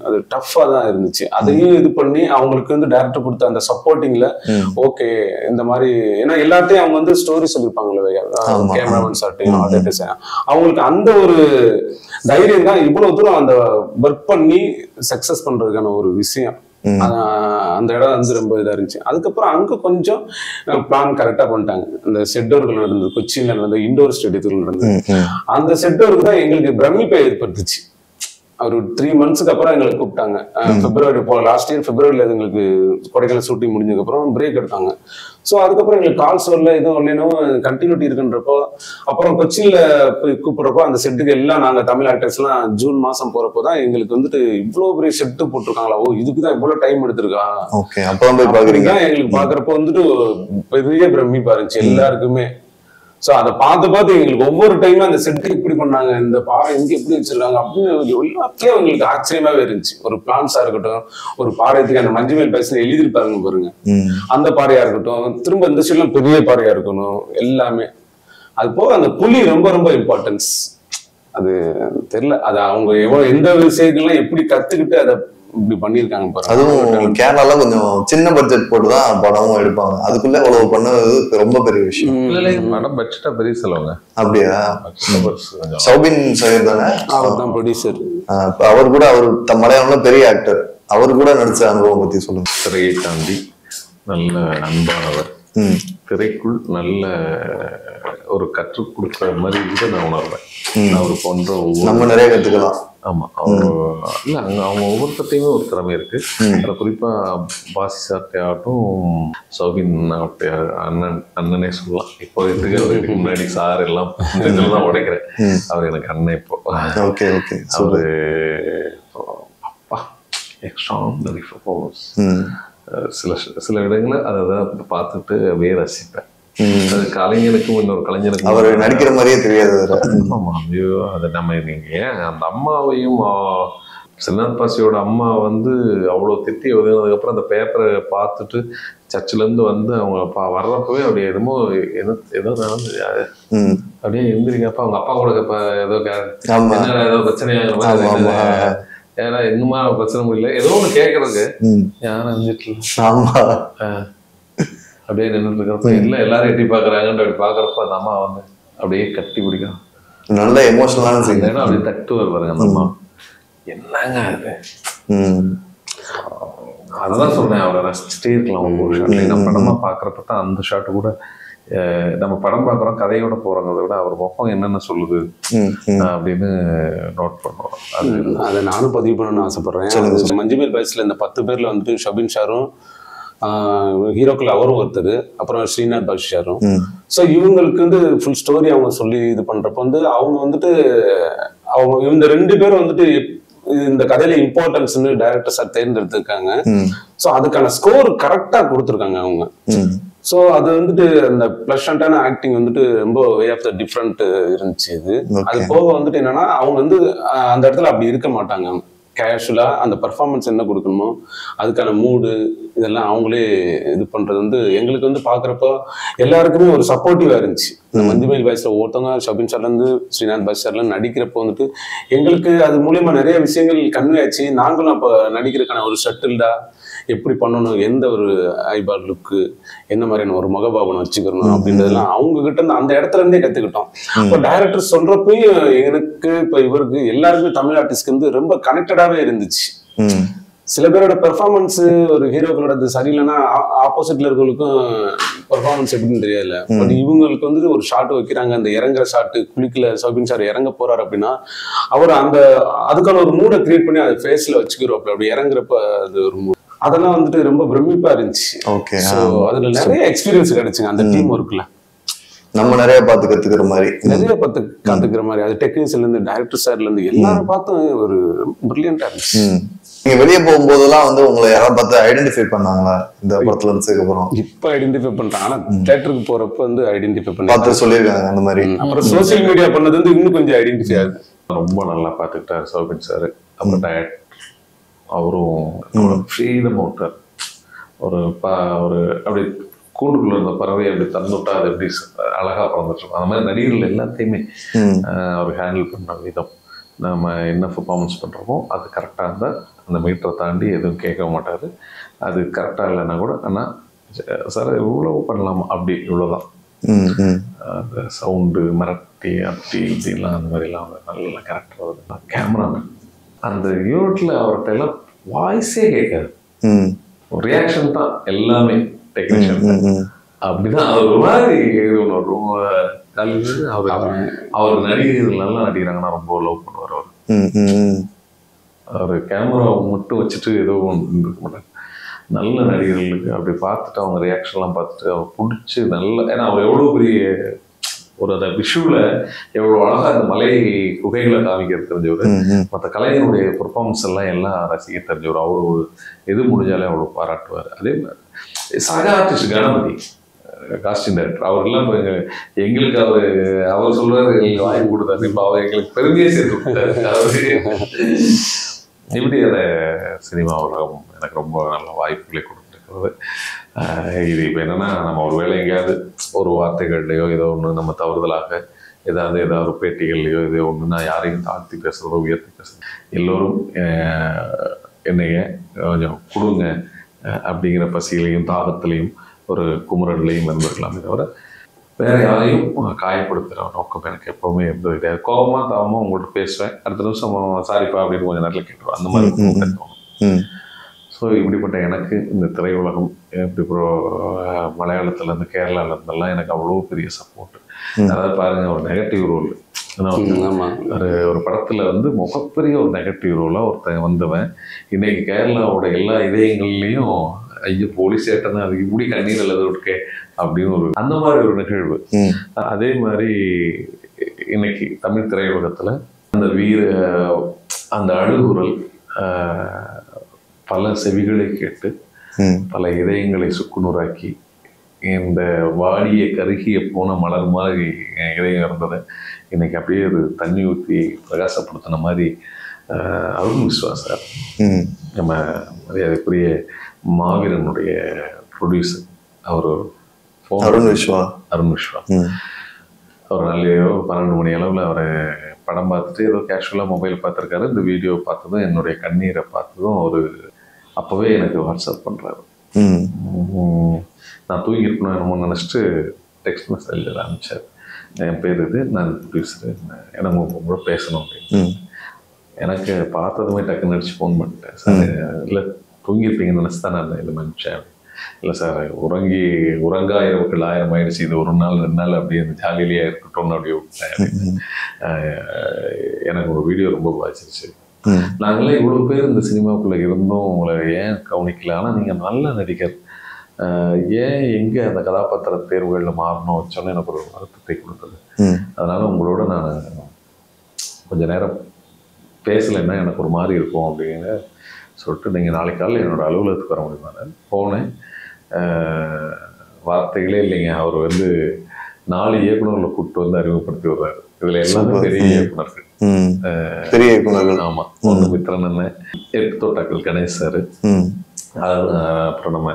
அது டஃப்பாக தான் இருந்துச்சு. அதையும் இது பண்ணி அவங்களுக்கு வந்து டேரக்டர் கொடுத்த அந்த சப்போர்ட்டிங்ல ம். ஓகே இந்த மாதிரி ஏன்னா எல்லாத்தையும் அவங்க வந்து ஸ்டோரி சொல்லியிருப்பாங்களே. கேமராமேன் சார்ட்டையும் அவங்களுக்கு அந்த ஒரு தைரியம் தான் இவ்வளவு தூரம் அந்த ஒர்க் பண்ணி சக்சஸ் பண்றதுக்கான ஒரு விஷயம். அந்த இடம் வந்து ரொம்ப இதா இருந்துச்சு. அதுக்கப்புறம் அங்க கொஞ்சம் பிளான் கரெக்டா பண்ணிட்டாங்க. இந்த செட்டோர்கள் நடந்தது கொச்சின்ல நடந்த இண்டோர் ஸ்டேடியத்தில் நடந்தது அந்த செட்டோருக்கு தான் எங்களுக்கு பிரமிப்பை ஏற்படுத்துச்சு. ஒரு த்ரீ மந்த்ஸ்க்கு அப்புறம் எங்களை கூப்பிட்டாங்க. பிப்ரவரி இப்போ லாஸ்ட் இயர் பிப்ரவரியில் எங்களுக்கு கொடைக்கானல் ஷூட்டிங் முடிஞ்சதுக்கப்புறம் பிரேக் எடுத்தாங்க. ஸோ அதுக்கப்புறம் எங்களுக்கு கால்ஸ் வரல எதுவும் வரலைனும் கண்டினியூட்டி இருக்குன்றப்போ அப்புறம் கொச்சின்ல போய் கூப்பிடுறப்போ அந்த செட்டுக்கு எல்லாம் நாங்கள் தமிழ் ஆக்டர்ஸ்லாம் ஜூன் மாசம் போறப்போ தான் எங்களுக்கு வந்துட்டு இவ்வளோ பெரிய செட்டு போட்டிருக்காங்களா? ஓ இதுக்கு தான் இவ்வளோ டைம் எடுத்திருக்கா? ஓகே அப்பதான் போய் பாக்குறீங்க அப்படிதான் எங்களுக்கு பாக்குறப்ப வந்துட்டு பெரிய பிரமிப்பா இருந்துச்சு. எல்லாருக்குமே. சோ அதை பார்த்து பார்த்து எங்களுக்கு ஒவ்வொரு டைமும் அந்த செட்டு இப்படி பண்ணாங்க இந்த பாறை எங்க எப்படி வச்சிருக்காங்க அப்படின்னு எல்லாத்தையும் எங்களுக்கு ஆச்சரியமாவே இருந்துச்சு. ஒரு பிளான்ஸா இருக்கட்டும் ஒரு பாறையத்துக்கு அந்த மஞ்சள் பேசுன எழுதிருப்பாருங்க பாருங்க. அந்த பாறையா இருக்கட்டும் திரும்ப இந்த சைட்லாம் பெரிய பாறையா இருக்கணும் எல்லாமே. அது போக அந்த புலி ரொம்ப ரொம்ப இம்பார்ட்டன்ஸ் அது தெரியல அது அவங்க எவ்வளவு எந்த விஷயங்கள்லாம் எப்படி கத்துக்கிட்டு அதை இப்படி பண்ணியிருக்காங்க பாருங்க அதுவும் கேரளால கொஞ்சம் சின்ன பட்ஜெட் போட்டு தான் படமும் எடுப்பாங்க. அதுக்குள்ள இவ்வளவு பண்ணது ரொம்ப பெரிய விஷயம். இல்ல படம் பட்ஜெட்டா பெரிய செலவுங்க. அப்படியா? சௌபின் சையர் தானே? அவர் தான் ப்ரொடியூசர் அவர் கூட அவர் த- மலையாளம்ல பெரிய ஆக்டர் அவர் கூட நடிச்ச அனுபவம் பத்தி சொல்லுங்க. திரையை தாண்டி நல்ல அன்பானவர். திரைக்குள் நல்ல ஒரு கற்றுக் கொடுக்குற மாதிரி இதை நான் உணர்வேன் அவர் போன்ற நம்ம நிறைய கத்துக்கலாம். ஆமா. அவங்க இல்ல அங்க அவங்க ஒவ்வொருத்தையுமே ஒரு திறமை இருக்கு. அதுல குறிப்பா பாசி சார்ட்டே ஆகட்டும் சௌபின் ஆகட்டே அண்ணன் அண்ணனே சொல்லலாம். இப்போ இதுக்கு முன்னாடி சார் எல்லாம் இதுல தான் உடைக்கிறேன். அவர் எனக்கு அண்ணன் இப்போ. Okay okay. அவரு அப்பா எக்ஸ்ட்ராடனரி பர்ஃபார்மன்ஸ் சில சில இடங்களை அதை பார்த்துட்டு அப்படியே ரசிப்பேன். அது கலைஞனுக்கும் இன்னொரு கலைஞனுக்கும் அவர் நடிக்கிற மாதிரியே தெரியாது ஐயோ அது நம்ம ஏன்? அந்த அம்மாவையும் சின்னாத் பாசியோட அம்மா வந்து அவ்வளோ திட்டி ஒதுங்கினதுக்கப்புறம் அந்த பேப்பரை பார்த்துட்டு சர்ச்சில் இருந்து வந்து அவங்க பா வர்றப்பவே அப்படியே என்னமோ என்ன ஏதோ நடந்து அப்படியே எந்திரிக்கப்ப அவங்க அப்பா கூட இப்ப ஏதோ என்னடா ஏதோ. என்னது? ஏன்னா இன்னுமா பிரச்சனை முடியல. ஏதோ ஒன்று கேட்கறதுக்கு. யாரும் அறிஞ்சிட்டு ஆமா. அப்படியே நின்றுட்டு இருக்கிறப்ப இல்லை எல்லாரும் எட்டி பார்க்குறாங்கன்னு அப்படி பார்க்குறப்ப அந்த அம்மா வந்து அப்படியே கட்டி பிடிக்கும். நல்ல எமோஷனலான சீன் அப்படியே தட்டுவார் பாருங்க அந்த அம்மா. என்னங்க அது? ம். அததான் சொன்னேன் அவரை ரசிச்சுட்டே இருக்கலாம் ஒவ்வொரு ஷாட்லையும் நம்ம படமா பார்க்குறப்ப தான் அந்த ஷாட் கூட நம்ம படம் பார்க்குறோம் கதையோட போறோங்கிறத விட அவர் முகம் என்னென்ன சொல்லுது அப்படின்னு நோட் பண்ணுவோம். அது அதை நானும் பதிவு பண்ணணும்னு ஆசைப்படுறேன். மஞ்சுமேல் பாய்ஸ்ல இந்த பத்து பேர்ல வந்துட்டு ஷபின் ஷாரும் ஹீரோக்கள் அவரும் ஒருத்தர் அப்புறம் ஸ்ரீநாத் பாஷ் ஷாரும் ம். ஸோ இவங்களுக்கு வந்து ஃபுல் ஸ்டோரி அவங்க சொல்லி இது பண்றப்ப வந்து அவங்க வந்துட்டு அவங்க இந்த ரெண்டு பேரும் வந்துட்டு இந்த கதையில இம்பார்ட்டன்ஸ்னு டைரக்டர் சார் தேர்ந்தெடுத்திருக்காங்க. ஸோ அதுக்கான ஸ்கோர் கரெக்டா கொடுத்துருக்காங்க அவங்க. ஸோ அது வந்துட்டு அந்த ப்ளஷண்டான ஆக்டிங் வந்துட்டு ரொம்ப வே ஆஃப் த டிஃப்ரெண்ட் இருந்துச்சு இது. அது போக வந்துட்டு என்னன்னா அவங்க வந்து அந்த இடத்துல அப்படி இருக்க மாட்டாங்க. கேஷுவலாக அந்த பர்ஃபார்மன்ஸ் என்ன கொடுக்கணுமோ அதுக்கான மூடு இதெல்லாம் அவங்களே இது பண்ணுறது வந்து எங்களுக்கு வந்து பார்க்குறப்போ எல்லாருக்குமே ஒரு சப்போர்ட்டிவாக இருந்துச்சு. இந்த மஞ்சுமேல் வயசில் ஒருத்தவங்க ஷபின் சார்லேருந்து ஸ்ரீநாத் பாஸ் சார்லாம் நடிக்கிறப்போ வந்துட்டு எங்களுக்கு அது மூலியமா நிறைய விஷயங்கள் கன்வே ஆச்சு. நாங்களும் அப்போ நடிக்கிறதுக்கான ஒரு ஷட்டில்டா எப்படி பண்ணணும் எந்த ஒரு ஐபால் லுக்கு என்ன மாதிரியான ஒரு முகபாவனை வச்சுக்கணும் அப்படின்றதெல்லாம் அவங்க கிட்ட இருந்து அந்த இடத்துல இருந்தே கத்துக்கிட்டோம். இப்போ டைரக்டர் சொல்றப்பயும் எனக்கு இப்போ இவருக்கு எல்லாருக்குமே தமிழ் ஆர்டிஸ்ட்க்கு வந்து ரொம்ப கனெக்டடாவே இருந்துச்சு. சில பேரோட பெர்ஃபார்மன்ஸ் ஒரு ஹீரோக்களோட சரியில்லைன்னா ஆப்போசிட்ல இருக்கவங்களுக்கும் பெர்ஃபார்மன்ஸ் எப்படின்னு தெரியல பட் இவங்களுக்கு வந்துட்டு ஒரு ஷாட் வைக்கிறாங்க. அந்த இறங்குற ஷாட் குளிக்கல சௌபின் சார் இறங்க போறாரு அப்படின்னா அவர் அந்த அதுக்கான ஒரு மூடை கிரியேட் பண்ணி அதை ஃபேஸ்ல வச்சுக்கிறோம். அப்படி இறங்குறப்ப அது ஒரு mood. அதெல்லாம் வந்துட்டு ரொம்ப பிரமிப்பா இருந்துச்சு. ஓகே அதுல நிறைய எக்ஸ்பீரியன்ஸ் கிடைச்சுங்க. அந்த டீம் ஒர்க்ல நம்ம நிறைய பார்த்து கத்துக்கிற மாதிரி. நிறைய பார்த்து காத்துக்கிற மாதிரி. அது டெக்னீஷியன்ல இருந்து டைரக்டர் சார்ல இருந்து எல்லாரும் பார்த்தும் ஒரு பிரில்லியண்டா இருந்துச்சு. நீங்க வெளியே போகும்போதெல்லாம் வந்து உங்களை யாராவது பார்த்து ஐடென்டிஃபை பண்ணாங்களா? இந்த படத்துல இருந்ததுக்கு அப்புறம் இப்ப ஐடென்டிஃபை பண்றேன். ஆனா தேட்டருக்கு போறப்ப வந்து ஐடென்டிஃபை பண்ணி பார்த்து சொல்லியிருக்காங்க அந்த மாதிரி. அப்புறம் சோசியல் மீடியா பண்ணது வந்து இன்னும் கொஞ்சம் ஐடென்டிஃபை ஆகுது. ரொம்ப நல்லா பார்த்துக்கிட்டாரு சௌபின் சார் அப்புறம் டயட் அவரும் ஃப்ரீடம் விட்டார் ஒரு ப ஒரு அப்படி கூண்டுக்குள்ள இருந்த பறவை அப்படி தந்துட்டா அது எப்படி ச- அழகா பறந்துட்டு. அந்த மாதிரி நடிகர்கள் எல்லாத்தையுமே அவர் ஹேண்டில் பண்ண விதம். நம்ம என்ன பர்ஃபார்மன்ஸ் பண்ணுறோமோ அது கரெக்டாக இருந்தால் அந்த மீட்டரை தாண்டி எதுவும் கேட்க மாட்டார். அது கரெக்டாக இல்லைன்னா கூட ஆனால் சார் இவ்வளோ பண்ணலாமா? அப்படி இவ்வளோதான் சவுண்டு மிரட்டி அப்படி இப்படிலாம் அந்த மாதிரிலாம் நல்ல கேரக்டர் வருது. கேமராமேன் அந்த யூனிட்ல அவர்கிட்ட எல்லாம் வாய்ஸே கேட்காது. ரியாக்ஷன் தான் எல்லாமே டெக்னீஷியன். அப்படிதான் அவர் ஒரு மாதிரி இது ஒண்ணு ரொம்ப கல்வி அவர் அவர் நடிகர்கள் நல்லா நடிக்கிறாங்கன்னா ரொம்ப லவ் பண்ணுவார் அவர் ம், ம், ம். அவர் கேமரா மட்டும் வச்சுட்டு ஏதோ ஒன்று இருக்க மாட்டார் நல்ல நடிகர்களுக்கு அப்படி பார்த்துட்டு அவங்க ரியாக்ஷன்லாம் பார்த்துட்டு அவர் பிடிச்சி நல்ல ஏன்னா அவர் எவ்வளோ பெரிய ஒரு அந்த விஷுவில் எவ்வளோ அழகாக அந்த மலை குகைகளை காமிக்க தெரிஞ்சவர். மற்ற கலைஞருடைய பெர்ஃபார்மன்ஸ் எல்லாம் எல்லாம் ரசிக்க தெரிஞ்சவர் அவர் ஒரு எது முடிஞ்சாலே அவ்வளோ பாராட்டுவார். அதே மாதிரி சக ஆர்டிஸ்ட் கணபதி காஸ்டியூம் டைரக்டர் அவர்லாம் இப்போ எங்க எங்களுக்கு அவர் அவர் சொல்றாரு எங்களுக்கு வாய்ப்பு கொடுத்தாரு. இப்போ அவர் எங்களுக்கு பெருமையை சேர்த்து கொடுத்தாரு. இப்படி அந்த சினிமா உலகம் எனக்கு ரொம்ப நல்ல வாய்ப்புகளை ஆஹ் இது இப்போ என்னன்னா நம்ம ஒரு வேளை எங்கேயாவது ஒரு வார்த்தைகள்லையோ ஏதோ ஒன்று நம்ம தவறுதலாக ஏதாவது ஏதாவது ஒரு பேட்டிகள்லையோ ஏதோ ஒன்று நான் யாரையும் தாழ்த்தி பேசுறதோ உயர்த்தி பேசுறதோ எல்லோரும் என்னைய கொஞ்சம் கொடுங்க அப்படிங்கிற பசியிலையும் தாகத்திலையும் ஒரு குமுறல்லையும் இருந்திருக்கலாமே தவிர வேற யாரையும் காயப்படுத்துகிற நோக்கம் எனக்கு எப்பவுமே இருந்தது கிடையாது கோபமா தாவமா உங்கள்கிட்ட பேசுவேன் அடுத்த நிமிஷம் சாரிப்பா அப்படின்னு கொஞ்சம் நேரத்தில் கேட்டுருவேன் அந்த மாதிரி. ஸோ இப்படிப்பட்ட எனக்கு இந்த திரையுலகம் இப்படி ப்ரோ மலையாளத்துல இருந்து கேரளால இருந்தெல்லாம் எனக்கு அவ்வளோ பெரிய சப்போர்ட். அதாவது பாருங்க ஒரு நெகட்டிவ் ரோல் ஒரு ஒரு படத்துல வந்து முகப்பெரிய ஒரு நெகட்டிவ் ரோலா ஒருத்தன் வந்தவன். இன்னைக்கு கேரளாவோட எல்லா இதயங்கள்லயும் ஐயோ போலீஸ் ஏட்டனா அது இப்படி கண்ணீர் அல்லது இருக்கே அப்படின்னு ஒரு அந்த மாதிரி ஒரு நிகழ்வு. அதே மாதிரி இன்னைக்கு தமிழ் திரையுலகத்துல அந்த வீர அந்த அழுகுரல் பல செவிகளை கேட்டு. பல இதயங்களை சுக்குநூறாக்கி இந்த வாடிய கருகிய போன மலர் மாதிரி என் இதயம் இருந்தது இன்னைக்கு அப்படியே அது தண்ணி ஊற்றி பிரகாசப்படுத்தின மாதிரி அருண் விஸ்வாஸ் சார். நம்ம மரியாதைக்குரிய மாவீரனுடைய ப்ரொடியூசர் அவர் அருண் விஸ்வா அருண் விஸ்வா. அவர் நல்லையோ பன்னெண்டு மணி அளவில் அவர் படம் பார்த்துட்டு ஏதோ கேஷுவலாக மொபைல் பார்த்துருக்காரு இந்த வீடியோ பார்த்ததும் என்னுடைய கண்ணீரை பார்த்ததும் ஒரு அப்போவே எனக்கு வாட்ஸ்அப் பண்ணுறாரு. நான் தூங்கியிருக்கணும் என்னமோ நினச்சிட்டு டெக்ஸ்ட் மெசேஜில் அனுப்பிச்சார். என் பேர் இது நான் ப்ரொடியூசரு எனக்கு உங்க கூட பேசணும் அப்படின்னு. எனக்கு பார்த்ததுமே டக்குன்னு அடிச்சு ஃபோன் பண்ணிட்டேன். சார் இல்லை தூங்கியிருப்பீங்கன்னு நினச்சி தான் நான் இது அனுப்பிச்சேன் இல்லை சார் உறங்கி உறங்கா இரவுகள் ஆயிரம் ஆயிடுச்சு இது ஒரு நாள் ரெண்டு நாள் அப்படியே அந்த ஜாலியிலேயே இருக்கட்டும்னு அப்படியே விட்டேன் எனக்கு ஒரு வீடியோ ரொம்ப பாதிச்சிருச்சு ம். நாங்களாம் இவ்வளோ பேர் இந்த சினிமாவுக்குள்ள இருந்தும். உங்களை ஏன் கவனிக்கல? ஆனால் நீங்கள் நல்ல நடிகர். ஏன் எங்கே அந்த கதாபாத்திர தேர்வுகளில் மாறணும்? வச்சோன்னு எனக்கு ஒரு வருத்தத்தை கொடுத்தது. அதனால உங்களோட நான் கொஞ்ச நேரம் பேசலைன்னா எனக்கு ஒரு மாதிரி இருக்கும் அப்படின்னு சொல்லிட்டு நீங்கள் நாளைக்கு காலையில் என்னோட அலுவலகத்துக்கு வர முடியுமா? போனேன். வார்த்தைகளே இல்லைங்க. அவர் வந்து நாலு இயக்குநர்களை கூப்பிட்டு வந்து அறிமுகப்படுத்தி விடுறாரு இதுல எல்லாமே. பெரிய ம். பெரிய இயக்குனர்கள் ஆமா. ஒன்று மித்ரன் அண்ணன் எட்டு தோட்டாக்கள் கணேஷ் சார். அப்புறம் நம்ம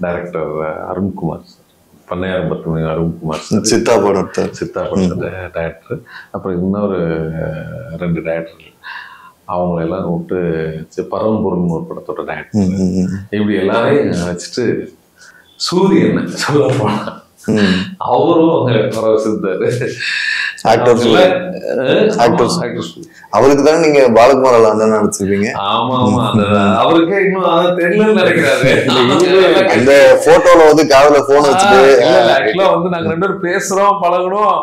டைரக்டர் அருண்குமார் சார் பண்ணையாரம் பத்து அருண்குமார் சார் சித்தா படம் எடுத்தார் சித்தா படத்தோட டைரக்டர் அப்புறம் இன்னொரு ரெண்டு டைரக்டர் அவங்கள எல்லாம் விட்டு பரம்பொருள்னு ஒரு படத்தோட டைரக்டர். இப்படி எல்லாரையும் வச்சுட்டு சூரியன் சொல்ல போனா ம். அவரும் Actors. ஆக்டர்ஸ் அவருக்கு தானே நீங்க பாலகுமார் அண்ணன் நடிச்சிருக்கீங்க ஆமா ஆமா அவருக்கே இன்னும் அது தெரியலன்னு நினைக்கிறாரு. அந்த போட்டோல வந்து காதுல போன் வச்சுட்டு ஆக்சுவலா வந்து நாங்க ரெண்டு பேரும் பேசுறோம் பழகுறோம்.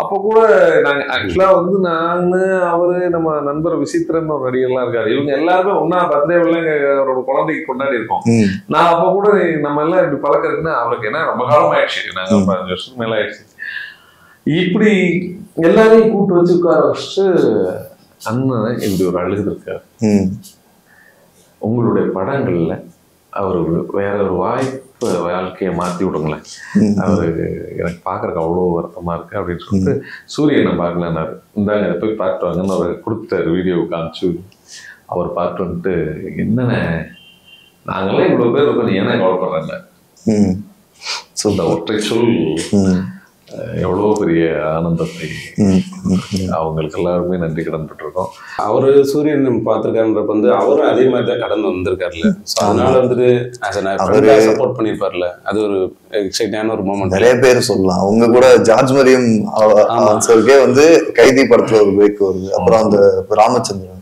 அப்ப கூட நாங்க ஆக்சுவலா வந்து நானு அவரு நம்ம நண்பர் விசித்திரன் ஒரு நடிகர்லாம் இருக்காரு. இவங்க எல்லாருமே ஒன்னா பர்த்டே எல்லாம் அவரோட குழந்தைக்கு கொண்டாடி இருக்கோம். நான் அப்ப கூட நம்ம எல்லாம் இப்படி பழக்கம் இருக்குன்னா அவருக்கு என்ன ரொம்ப காலம் ஆயிடுச்சு நாங்க வருஷத்துக்கு மேல ஆயிடுச்சு இப்படி எல்லாரையும் கூட்டு வச்சு உட்கார வச்சுட்டு அண்ணன் இப்படி ஒரு அழுது இருக்காரு ம். உங்களுடைய படங்கள்ல அவர் வேற ஒரு வாய்ப்பு வாழ்க்கையை மாத்தி விடுங்களேன். அவரு எனக்கு பார்க்கறக்கு அவ்வளோ வருத்தமா இருக்கு அப்படின்னு சொல்லிட்டு சூரியனை பார்க்கலன்னாரு இந்தாங்க இதை போய் பார்த்து வாங்கன்னு அவர் கொடுத்தாரு வீடியோ காமிச்சு அவர் பார்த்து வந்துட்டு என்னண்ணே நாங்களாம் இவ்வளவு பேர் இருக்கோம் நீ என்ன கவலைப்படுறாங்க ம். இந்த ஒற்றை சொல் எவ்வளவு பெரிய ஆனந்தத்தை. அவங்களுக்கு எல்லாருமே நன்றி கடன் இருக்கோம் அவரு சூரியன் பார்த்துருக்காருன்றப்ப வந்து அவரும் அதே மாதிரி தான் கடந்து வந்திருக்காருல்ல ஸோ அதனால வந்துட்டு சப்போர்ட் பண்ணியிருப்பார்ல. அது ஒரு எக்ஸைட்டான ஒரு மூமெண்ட் நிறைய பேர் சொல்லலாம். அவங்க கூட ஜார்ஜ் மரியம் சாருக்கே வந்து கைதி படத்துல ஒரு பிரேக் வருது. அப்புறம் அந்த ராமச்சந்திரன்.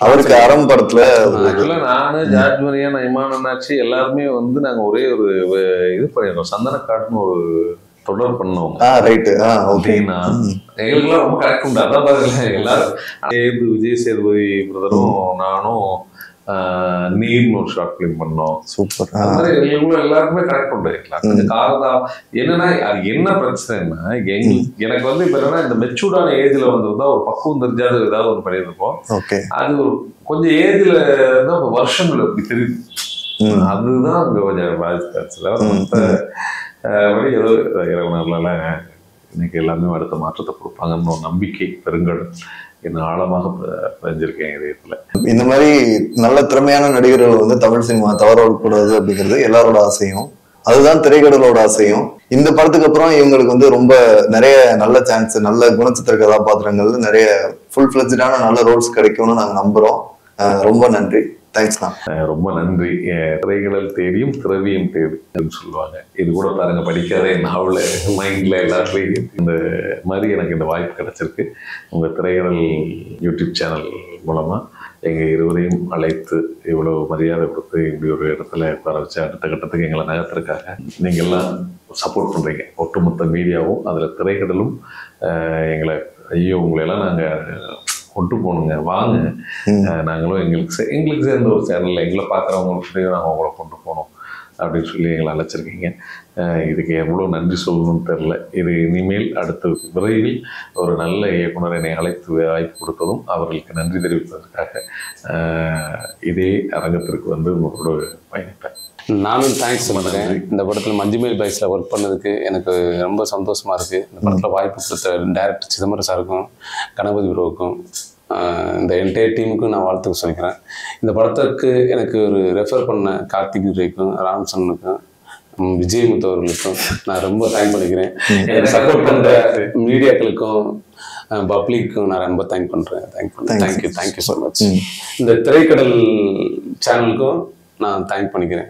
அவருக்கு அறம் படத்துல ஆக்சுவலா நானு ஜார்ஜ் மரியான் இமான் அண்ணாச்சி எல்லாருமே வந்து நாங்க ஒரே ஒரு இது பண்ணிருக்கோம் சந்தனக்காடுன்னு ஒரு தொடர் பண்ணோம் ஆ ரைட்டு ஆ ஓகே அப்படின்னா எங்களுக்குலாம் ரொம்ப கரெக்ட் உண்டு. அதான் பாருங்க எல்லாரும். சேது விஜய் சேதுபதி பிரதரும் நானும் நீர்னு ஒரு ஷார்ட் ஃபிலிம் பண்ணோம். சூப்பர். அது மாதிரி எங்களுக்குள்ள எல்லாருக்குமே கரெக்ட் உண்டு. எல்லாருக்கும் இந்த காரணம் என்னன்னா அது என்ன பிரச்சனைன்னா எங்களுக்கு எனக்கு வந்து இப்ப என்னன்னா இந்த மெச்சூர்டான ஏஜ்ல வந்திருந்தா ஒரு பக்குவம் தெரிஞ்சாத ஏதாவது ஒன்று பண்ணியிருப்போம். ஓகே. அது ஒரு கொஞ்சம் ஏஜ்ல தான் வருஷங்கள் அப்படி தெரியுது. அதுதான் அங்க கொஞ்சம் மற்ற வழி ஏதோ இறைவனால இன்றைக்கி எல்லாமே அடுத்த மாற்றத்தை கொடுப்பாங்கன்னு ஒரு நம்பிக்கை பெருங்கடும் என்ன ஆழமாக பதிஞ்சிருக்கேன் இதயத்தில். இந்த மாதிரி நல்ல திறமையான நடிகர்கள் வந்து தமிழ் சினிமா தவற விடக்கூடாது அப்படிங்கிறது எல்லாரோட ஆசையும் அதுதான் திரைக்கடலோட ஆசையும். இந்த படத்துக்கு அப்புறம் இவங்களுக்கு வந்து ரொம்ப நிறைய நல்ல சான்ஸ் நல்ல குணச்சித்திர கதாபாத்திரங்கள் நிறைய ஃபுல் ஃபிளஜான நல்ல ரோல்ஸ் கிடைக்கும்னு நாங்கள் நம்புகிறோம் ரொம்ப நன்றி. தேங்க்ஸ் தான் ரொம்ப நன்றி. அஹ் திரைக்கடல் தேடியும் திரவியம் தேடி அப்படின்னு சொல்லுவாங்க. இது கூட பாருங்க படிக்காத நாவல மைண்ட்ல எல்லாத்துலேயும் இந்த மாதிரி எனக்கு இந்த வாய்ப்பு கிடைச்சிருக்கு. உங்கள் திரைக்கடல் யூடியூப் சேனல் மூலமாக எங்கள் இருவரையும் அழைத்து இவ்வளோ மரியாதை கொடுத்து இப்படி ஒரு இடத்துல உட்கார வச்சு அடுத்த கட்டத்துக்கு எங்களை நகர்த்திருக்காங்க நீங்கள்லாம் சப்போர்ட் பண்ணுறீங்க ஒட்டுமொத்த மீடியாவும் அதில் திரைக்கடலும் எங்களை ஐயோ உங்களை எல்லாம் கொண்டு போகணுங்க. வாங்க. நாங்களும் எங்களுக்கு சே- எங்களுக்கு சேர்ந்த ஒரு சேனல்ல எங்களை பார்க்குறவங்களுக்கு நாங்கள் உங்களை கொண்டு போனோம் அப்படின்னு சொல்லி எங்களை அழைச்சிருக்கீங்க. இதுக்கு எவ்வளோ நன்றி சொல்லணும்னு தெரில இது இனிமேல் அடுத்த விரைவில் ஒரு நல்ல இயக்குனர் என்னை அழைத்து வாய்ப்பு கொடுத்ததும் அவர்களுக்கு நன்றி தெரிவிப்பதற்காக இதே அரங்கத்திற்கு வந்து உங்களோட பயணிப்பேன். நானும் தேங்க்ஸ் பண்ணுறேன் இந்த படத்தில் மஞ்சுமேல் பாய்ஸில் ஒர்க் பண்ணதுக்கு எனக்கு ரொம்ப சந்தோஷமா இருக்கு. இந்த படத்தில் வாய்ப்பு கொடுத்த டேரக்டர் சிதம்பரம் சாருக்கும் கணபதி ப்ரோவுக்கும் இந்த என்டையர் டீமுக்கும் நான் வாழ்த்துக்கு சொல்லிக்கிறேன். இந்த படத்துக்கு எனக்கு ஒரு ரெஃபர் பண்ண கார்த்திக் விஜய்க்கும் ராம்சனுக்கும் விஜய் முத்து அவர்களுக்கும் நான் ரொம்ப தேங்க் பண்ணிக்கிறேன். எனக்கு சப்போர்ட் பண்ணுற மீடியாக்களுக்கும் பப்ளிக்கும் நான் ரொம்ப தேங்க் பண்ணுறேன் தேங்க் பண்ணுறேன். தேங்க்யூ தேங்க்யூ ஸோ மச் இந்த திரைக்கடல் சேனலுக்கும் நான் தேங்க் பண்ணிக்கிறேன்.